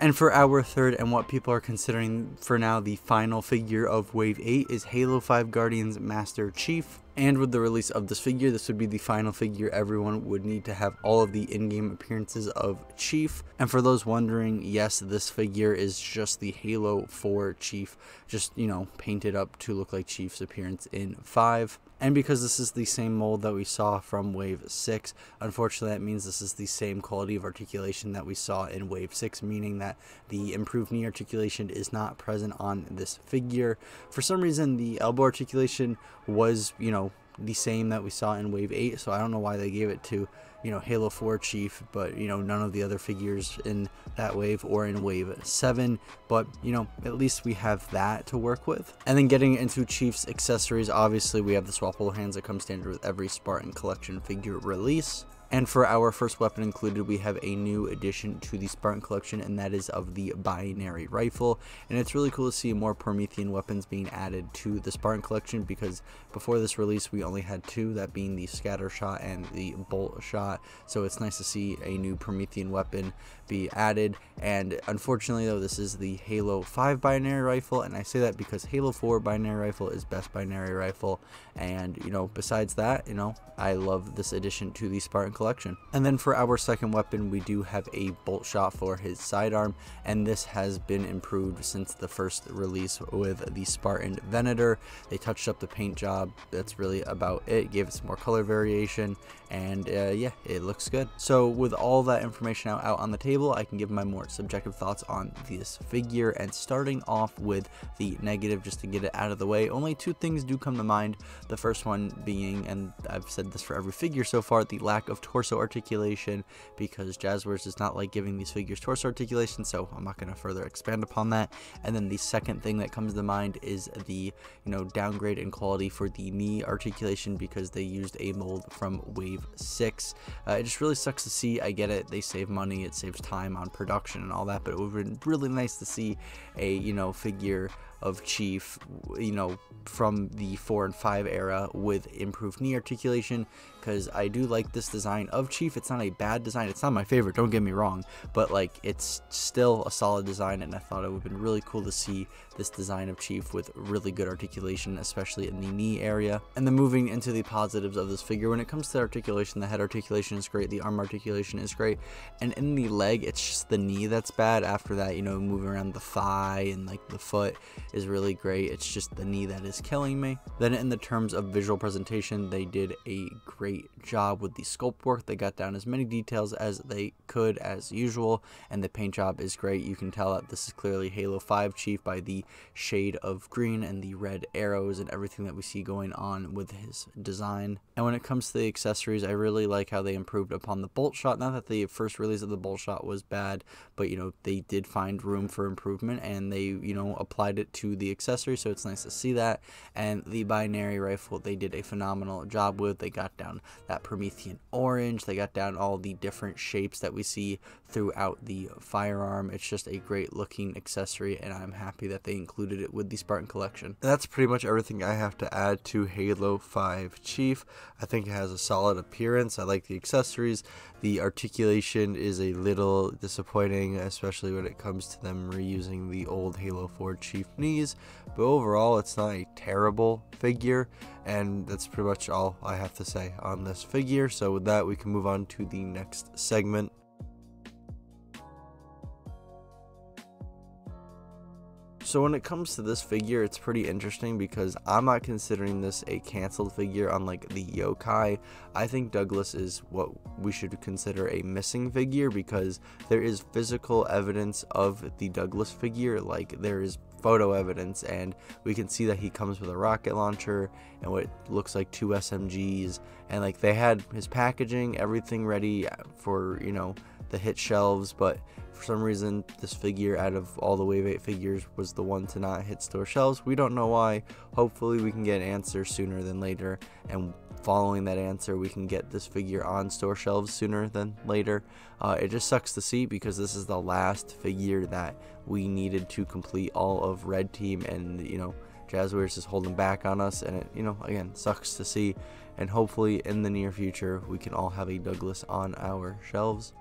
And for our third and what people are considering for now the final figure of Wave 8 is Halo 5 Guardians Master Chief. And with the release of this figure, this would be the final figure everyone would need to have all of the in-game appearances of Chief. And for those wondering, yes, this figure is just the Halo 4 Chief, just, you know, painted up to look like Chief's appearance in 5. And because this is the same mold that we saw from Wave 6, unfortunately that means this is the same quality of articulation that we saw in Wave 6, meaning that the improved knee articulation is not present on this figure. For some reason, the elbow articulation was, you know, the same that we saw in Wave 8, so I don't know why they gave it to you know, Halo 4 Chief, but, you know, none of the other figures in that wave or in wave 7. But, you know, at least we have that to work with. And then getting into Chief's accessories, obviously we have the swappable hands that come standard with every Spartan Collection figure release. And for our first weapon included, we have a new addition to the Spartan collection, and that is of the binary rifle. And it's really cool to see more Promethean weapons being added to the Spartan collection because before this release, we only had two, that being the scatter shot and the bolt shot. So it's nice to see a new Promethean weapon be added. And unfortunately, though, this is the Halo 5 binary rifle, and I say that because Halo 4 binary rifle is best binary rifle. And you know, besides that, you know, I love this addition to the Spartan collection collection. And then for our second weapon, we do have a bolt shot for his sidearm, and this has been improved since the first release with the Spartan Venator. They touched up the paint job, that's really about it, gave it some more color variation, and uh, yeah, it looks good. So with all that information out, out on the table, I can give my more subjective thoughts on this figure, and starting off with the negative, just to get it out of the way, only two things do come to mind. The first one being, and I've said this for every figure so far, the lack of torso articulation because Jazwares does not like giving these figures torso articulation, so I'm not going to further expand upon that. And then the second thing that comes to mind is the, you know, downgrade in quality for the knee articulation because they used a mold from Wave 6. Uh, it just really sucks to see. I get it. They save money. It saves time on production and all that, but it would have been really nice to see a, you know, figure of Chief, you know, from the 4 and 5 era with improved knee articulation because I do like this design of Chief. It's not a bad design. It's not my favorite, don't get me wrong, but like it's still a solid design and I thought it would have been really cool to see this design of Chief with really good articulation, especially in the knee area. And then moving into the positives of this figure, when it comes to articulation, the head articulation is great, the arm articulation is great, and in the leg, it's just the knee that's bad. After that, you know, moving around the thigh and like the foot is really great. It's just the knee that is killing me. Then in the terms of visual presentation, they did a great job with the sculpt work. They got down as many details as they could as usual, and the paint job is great. You can tell that this is clearly Halo 5 Chief by the shade of green and the red arrows and everything that we see going on with his design. And when it comes to the accessories, I really like how they improved upon the bolt shot. Not that the first release of the bolt shot was bad, but you know, they did find room for improvement and they, you know, applied it to the accessory, so it's nice to see that. And the binary rifle, they did a phenomenal job with. They got down that Promethean orange. They got down all the different shapes that we see throughout the firearm. It's just a great looking accessory, and I'm happy that they included it with the Spartan collection. That's pretty much everything I have to add to Halo 5 Chief. I think it has a solid appearance. I like the accessories. The articulation is a little disappointing, especially when it comes to them reusing the old Halo 4 Chief knees. But overall, it's not a terrible figure, and that's pretty much all I have to say on this figure. So with that, we can move on to the next segment. So when it comes to this figure, it's pretty interesting because I'm not considering this a canceled figure unlike the yokai. I think Douglas is what we should consider a missing figure because there is physical evidence of the Douglas figure, like there is photo evidence and we can see that he comes with a rocket launcher and what looks like two SMGs and like they had his packaging everything ready for you know the hit shelves, but for some reason, this figure out of all the Wave 8 figures was the one to not hit store shelves. We don't know why. Hopefully, we can get an answer sooner than later, and following that answer, we can get this figure on store shelves sooner than later. Uh, it just sucks to see because this is the last figure that we needed to complete all of Red Team, and you know, Jazwares is holding back on us, and it, you know, again, sucks to see. And hopefully, in the near future, we can all have a Douglas on our shelves.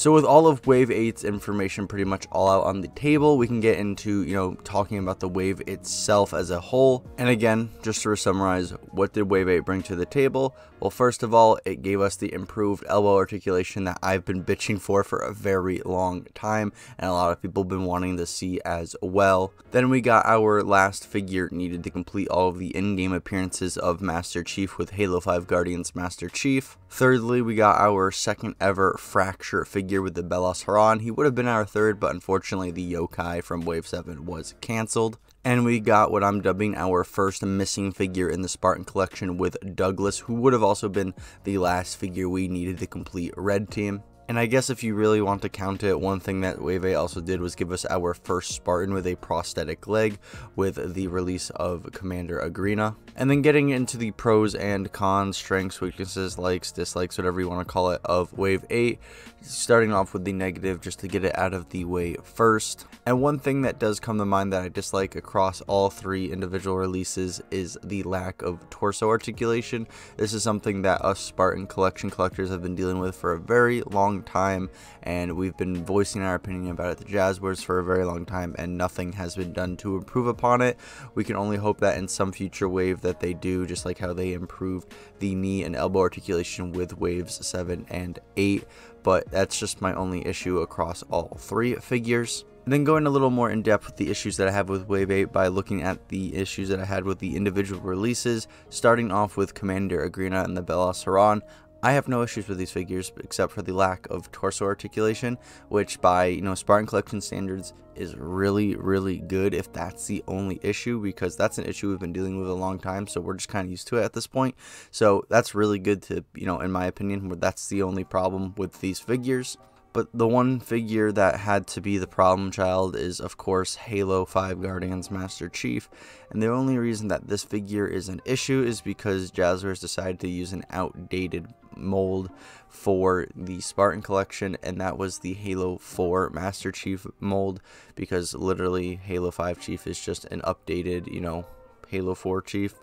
So with all of Wave 8's information pretty much all out on the table, we can get into, you know, talking about the Wave itself as a whole. And again, just to summarize, what did Wave 8 bring to the table? Well, first of all, it gave us the improved elbow articulation that I've been bitching for for a very long time, and a lot of people have been wanting to see as well. Then we got our last figure needed to complete all of the in-game appearances of Master Chief with Halo 5 Guardians Master Chief. Thirdly, we got our second ever Fracture figure with the Belos Heran. He would have been our third, but unfortunately the Yokai from Wave 7 was cancelled. And we got what I'm dubbing our first missing figure in the Spartan collection with Douglas, who would have also been the last figure we needed to complete Red Team. And I guess if you really want to count it, one thing that Wave 8 also did was give us our first Spartan with a prosthetic leg with the release of Commander Agryna. And then getting into the pros and cons, strengths, weaknesses, likes, dislikes, whatever you want to call it, of Wave 8. Starting off with the negative just to get it out of the way first. And one thing that does come to mind that I dislike across all three individual releases is the lack of torso articulation. This is something that us Spartan collection collectors have been dealing with for a very long time, and we've been voicing our opinion about it the Jazwares for a very long time, and nothing has been done to improve upon it. We can only hope that in some future wave that they do, just like how they improved the knee and elbow articulation with waves 7 and 8, but that's just my only issue across all three figures. And then going a little more in depth with the issues that I have with Wave 8 by looking at the issues that I had with the individual releases, starting off with Commander Agryna and the Belos Heran. I have no issues with these figures except for the lack of torso articulation, which by, you know, Spartan Collection standards is really, really good if that's the only issue because that's an issue we've been dealing with a long time, so we're just kind of used to it at this point. So that's really good to, you know, in my opinion, where that's the only problem with these figures. But the one figure that had to be the problem child is, of course, Halo 5 Guardians Master Chief. And the only reason that this figure is an issue is because Jazwares decided to use an outdated mold for the Spartan collection, and that was the Halo 4 Master Chief mold, because literally Halo 5 Chief is just an updated, you know, Halo 4 Chief,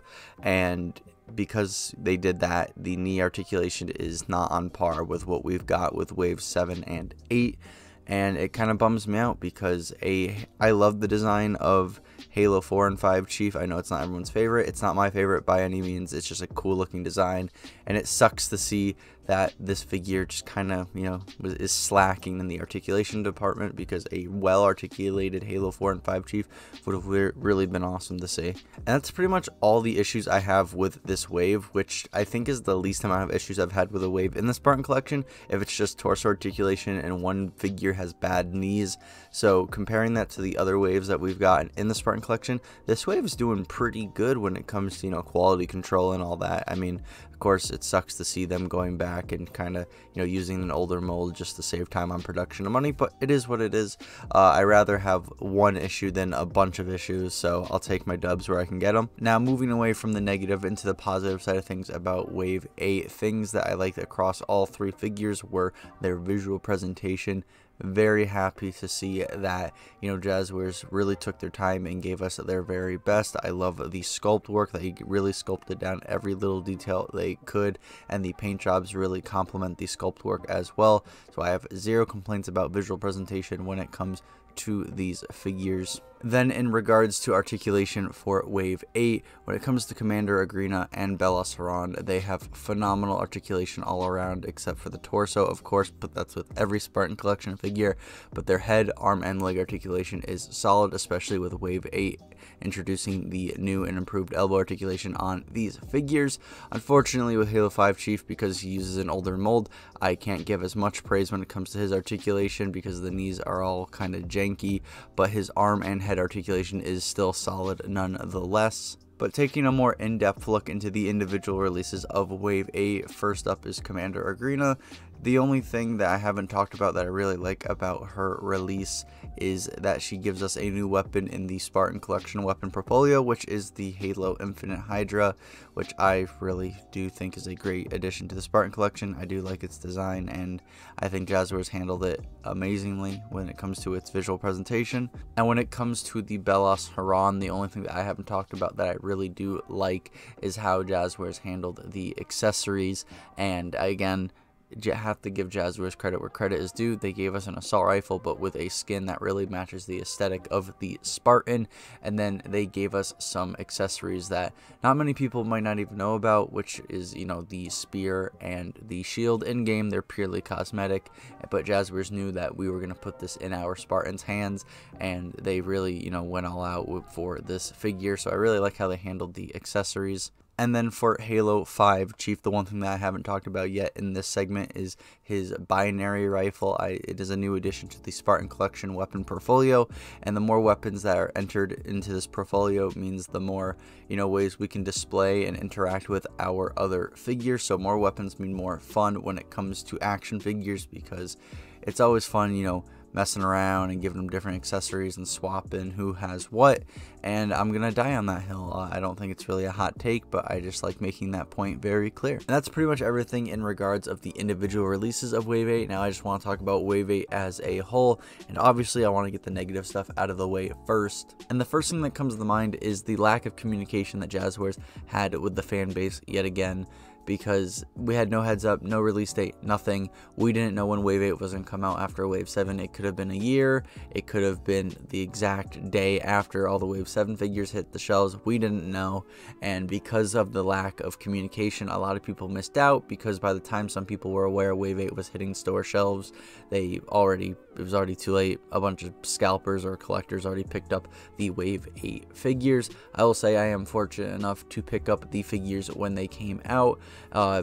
and because they did that, the knee articulation is not on par with what we've got with Wave 7 and 8, and it kind of bums me out because a I love the design of Halo 4 and 5 Chief. I know it's not everyone's favorite. It's not my favorite by any means. It's just a cool looking design. And it sucks to see that this figure just kind of, you know, is slacking in the articulation department because a well articulated Halo 4 and 5 Chief would have really been awesome to see. And that's pretty much all the issues I have with this wave, which I think is the least amount of issues I've had with a wave in the Spartan collection. If it's just torso articulation and one figure has bad knees. So comparing that to the other waves that we've gotten in the Spartan collection, this wave is doing pretty good when it comes to, you know, quality control and all that. I mean, of course, it sucks to see them going back and kind of, you know, using an older mold just to save time on production and money, but it is what it is. Uh, I rather have one issue than a bunch of issues, so I'll take my dubs where I can get them. Now, moving away from the negative into the positive side of things about Wave 8, things that I liked across all three figures were their visual presentation, very happy to see that you know Jazwares really took their time and gave us their very best. I love the sculpt work they really sculpted down every little detail they could, and the paint jobs really complement the sculpt work as well. So I have zero complaints about visual presentation when it comes to these figures. Then in regards to articulation for Wave 8, when it comes to Commander Agryna and Belos Heran, they have phenomenal articulation all around except for the torso, of course, but that's with every Spartan collection figure. But their head, arm, and leg articulation is solid, especially with Wave 8 introducing the new and improved elbow articulation on these figures. Unfortunately, with Halo 5 Chief, because he uses an older mold, I can't give as much praise when it comes to his articulation because the knees are all kind of janky, but his arm and head articulation is still solid nonetheless. But taking a more in-depth look into the individual releases of Wave 8, first up is Commander Agryna. The only thing that I haven't talked about that I really like about her release is that she gives us a new weapon in the Spartan Collection weapon portfolio, which is the Halo Infinite Hydra, which I really do think is a great addition to the Spartan Collection. I do like its design, and I think Jazwares handled it amazingly when it comes to its visual presentation. And when it comes to the Belos Heran, the only thing that I haven't talked about that I really do like is how Jazwares handled the accessories, and again, have to give Jazwares credit where credit is due. They gave us an assault rifle, but with a skin that really matches the aesthetic of the Spartan. And then they gave us some accessories that not many people might not even know about, which is, you know, the spear and the shield in game. They're purely cosmetic, but Jazwares knew that we were going to put this in our Spartans' hands, and they really, you know, went all out for this figure. So I really like how they handled the accessories. And then for Halo 5 Chief, the one thing that I haven't talked about yet in this segment is his binary rifle. I, it is a new addition to the Spartan Collection weapon portfolio, and the more weapons that are entered into this portfolio means the more you know ways we can display and interact with our other figures. So more weapons mean more fun when it comes to action figures because it's always fun, you know messing around and giving them different accessories and swapping who has what. And I'm going to die on that hill. Uh, I don't think it's really a hot take, but I just like making that point very clear. And that's pretty much everything in regards of the individual releases of Wave 8. Now I just want to talk about Wave 8 as a whole. And obviously I want to get the negative stuff out of the way first. And the first thing that comes to mind is the lack of communication that Jazwares had with the fan base yet again because we had no heads up, no release date, nothing. We didn't know when Wave 8 was going to come out after Wave 7. It could have been a year, it could have been the exact day after all the Wave 7 figures hit the shelves. We didn't know, and because of the lack of communication, a lot of people missed out because by the time some people were aware Wave 8 was hitting store shelves, they already it was already too late. A bunch of scalpers or collectors already picked up the Wave 8 figures. I will say I am fortunate enough to pick up the figures when they came out. Uh,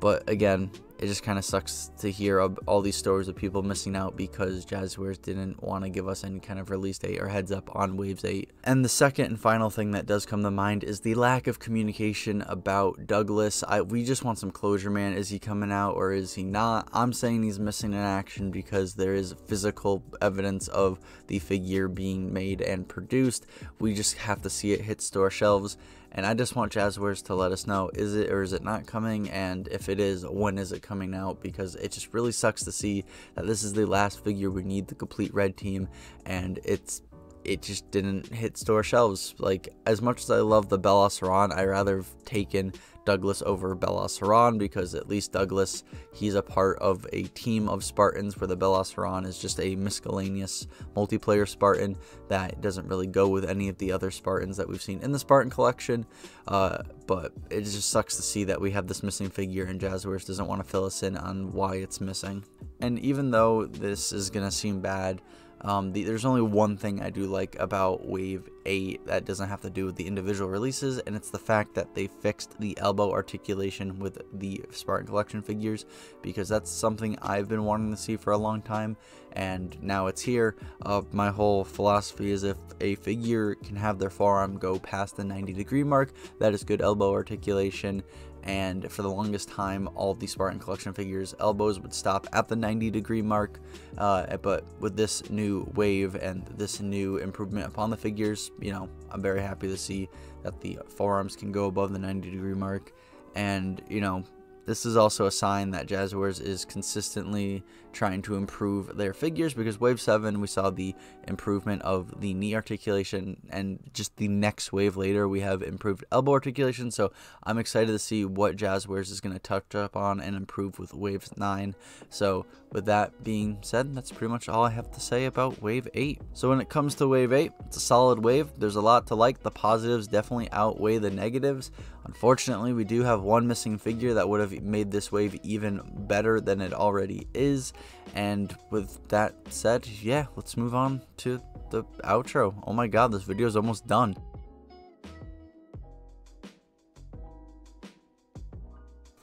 but again, it just kind of sucks to hear all these stories of people missing out because Jazwares didn't want to give us any kind of release date or heads up on Waves 8. And the second and final thing that does come to mind is the lack of communication about Douglas. I, we just want some closure, man. Is he coming out or is he not? I'm saying he's missing in action because there is physical evidence of the figure being made and produced. We just have to see it hit store shelves and I just want Jazwares to let us know is it or is it not coming, and if it is, when is it coming out? Because it just really sucks to see that this is the last figure we need the complete red team, and it's it just didn't hit store shelves. Like as much as I love the Belos Heran, I'd rather have taken Douglas over Belos Heran because at least Douglas, he's a part of a team of Spartans where the Belos Heran is just a miscellaneous multiplayer Spartan that doesn't really go with any of the other Spartans that we've seen in the Spartan collection. Uh, but it just sucks to see that we have this missing figure and Jazwares doesn't want to fill us in on why it's missing. And even though this is going to seem bad, um, the, there's only one thing I do like about Wave 8 that doesn't have to do with the individual releases, and it's the fact that they fixed the elbow articulation with the Spartan Collection figures, because that's something I've been wanting to see for a long time, and now it's here. Uh, my whole philosophy is if a figure can have their forearm go past the 90 degree mark, that is good elbow articulation, and for the longest time all the Spartan collection figures elbows would stop at the 90 degree mark uh, but with this new wave and this new improvement upon the figures you know I'm very happy to see that the forearms can go above the 90 degree mark. And you know this is also a sign that Jazwares is consistently trying to improve their figures because Wave 7 we saw the improvement of the knee articulation and just the next wave later we have improved elbow articulation. So I'm excited to see what Jazwares is going to touch up on and improve with Wave 9 so with that being said that's pretty much all I have to say about Wave 8 so when it comes to Wave 8 it's a solid wave. There's a lot to like. The positives definitely outweigh the negatives. Unfortunately we do have one missing figure that would have made this wave even better than it already is and with that said, yeah, let's move on to the outro. Oh my god, this video is almost done.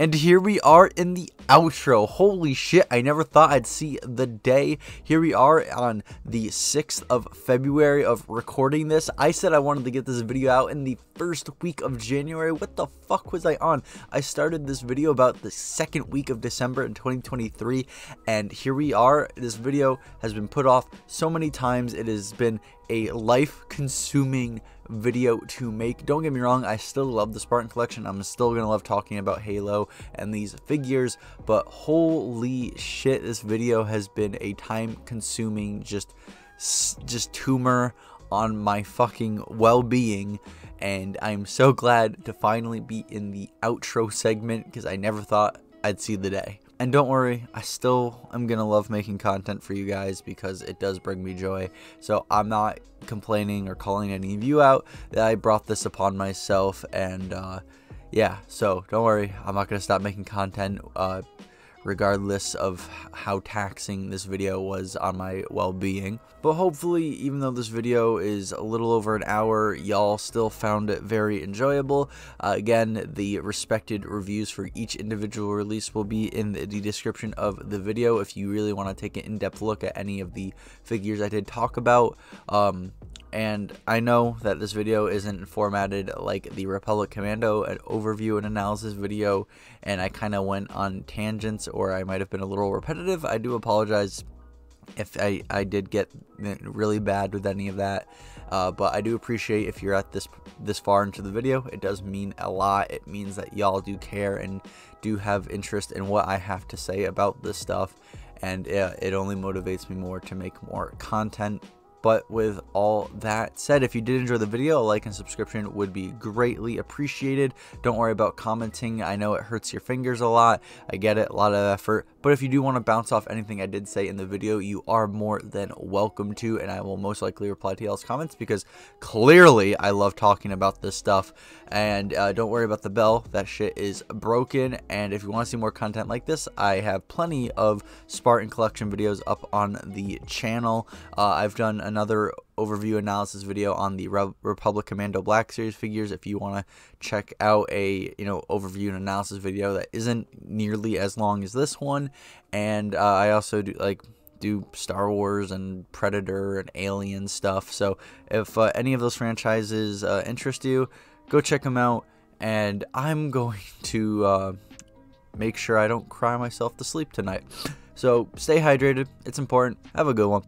And here we are in the outro. Holy shit, I never thought I'd see the day. Here we are on the 6th of February of recording this. I said I wanted to get this video out in the first week of January. What the fuck was I on? I started this video about the second week of December in 2023, and here we are. This video has been put off so many times. It has been a life-consuming video to make. Don't get me wrong, I still love the Spartan collection. I'm still going to love talking about Halo and these figures, but holy shit, this video has been a time-consuming just just tumor on my fucking well-being and I'm so glad to finally be in the outro segment because I never thought I'd see the day. And don't worry, I still am going to love making content for you guys because it does bring me joy. So I'm not complaining or calling any of you out that I brought this upon myself. And uh, yeah, so don't worry, I'm not going to stop making content. Uh, regardless of how taxing this video was on my well-being. But hopefully, even though this video is a little over an hour, y'all still found it very enjoyable. Uh, again, the respected reviews for each individual release will be in the description of the video if you really want to take an in-depth look at any of the figures I did talk about. Um, and I know that this video isn't formatted like the Republic Commando an overview and analysis video and I kind of went on tangents or I might have been a little repetitive. I do apologize if I, I did get really bad with any of that. Uh, but I do appreciate if you're at this this far into the video. It does mean a lot. It means that y'all do care and do have interest in what I have to say about this stuff. And uh, it only motivates me more to make more content but with all that said, if you did enjoy the video, a like and subscription would be greatly appreciated. Don't worry about commenting. I know it hurts your fingers a lot. I get it, a lot of effort. But if you do want to bounce off anything I did say in the video, you are more than welcome to, and I will most likely reply to y'all's comments because clearly I love talking about this stuff. And uh, don't worry about the bell, that shit is broken. And if you want to see more content like this, I have plenty of Spartan collection videos up on the channel. Uh, I've done another overview analysis video on the Re Republic Commando Black Series figures. If you want to check out a you know overview and analysis video that isn't nearly as long as this one. And uh, I also do like do Star Wars and Predator and Alien stuff. So if uh, any of those franchises uh, interest you go check them out. And I'm going to uh, make sure I don't cry myself to sleep tonight. So stay hydrated. It's important. Have a good one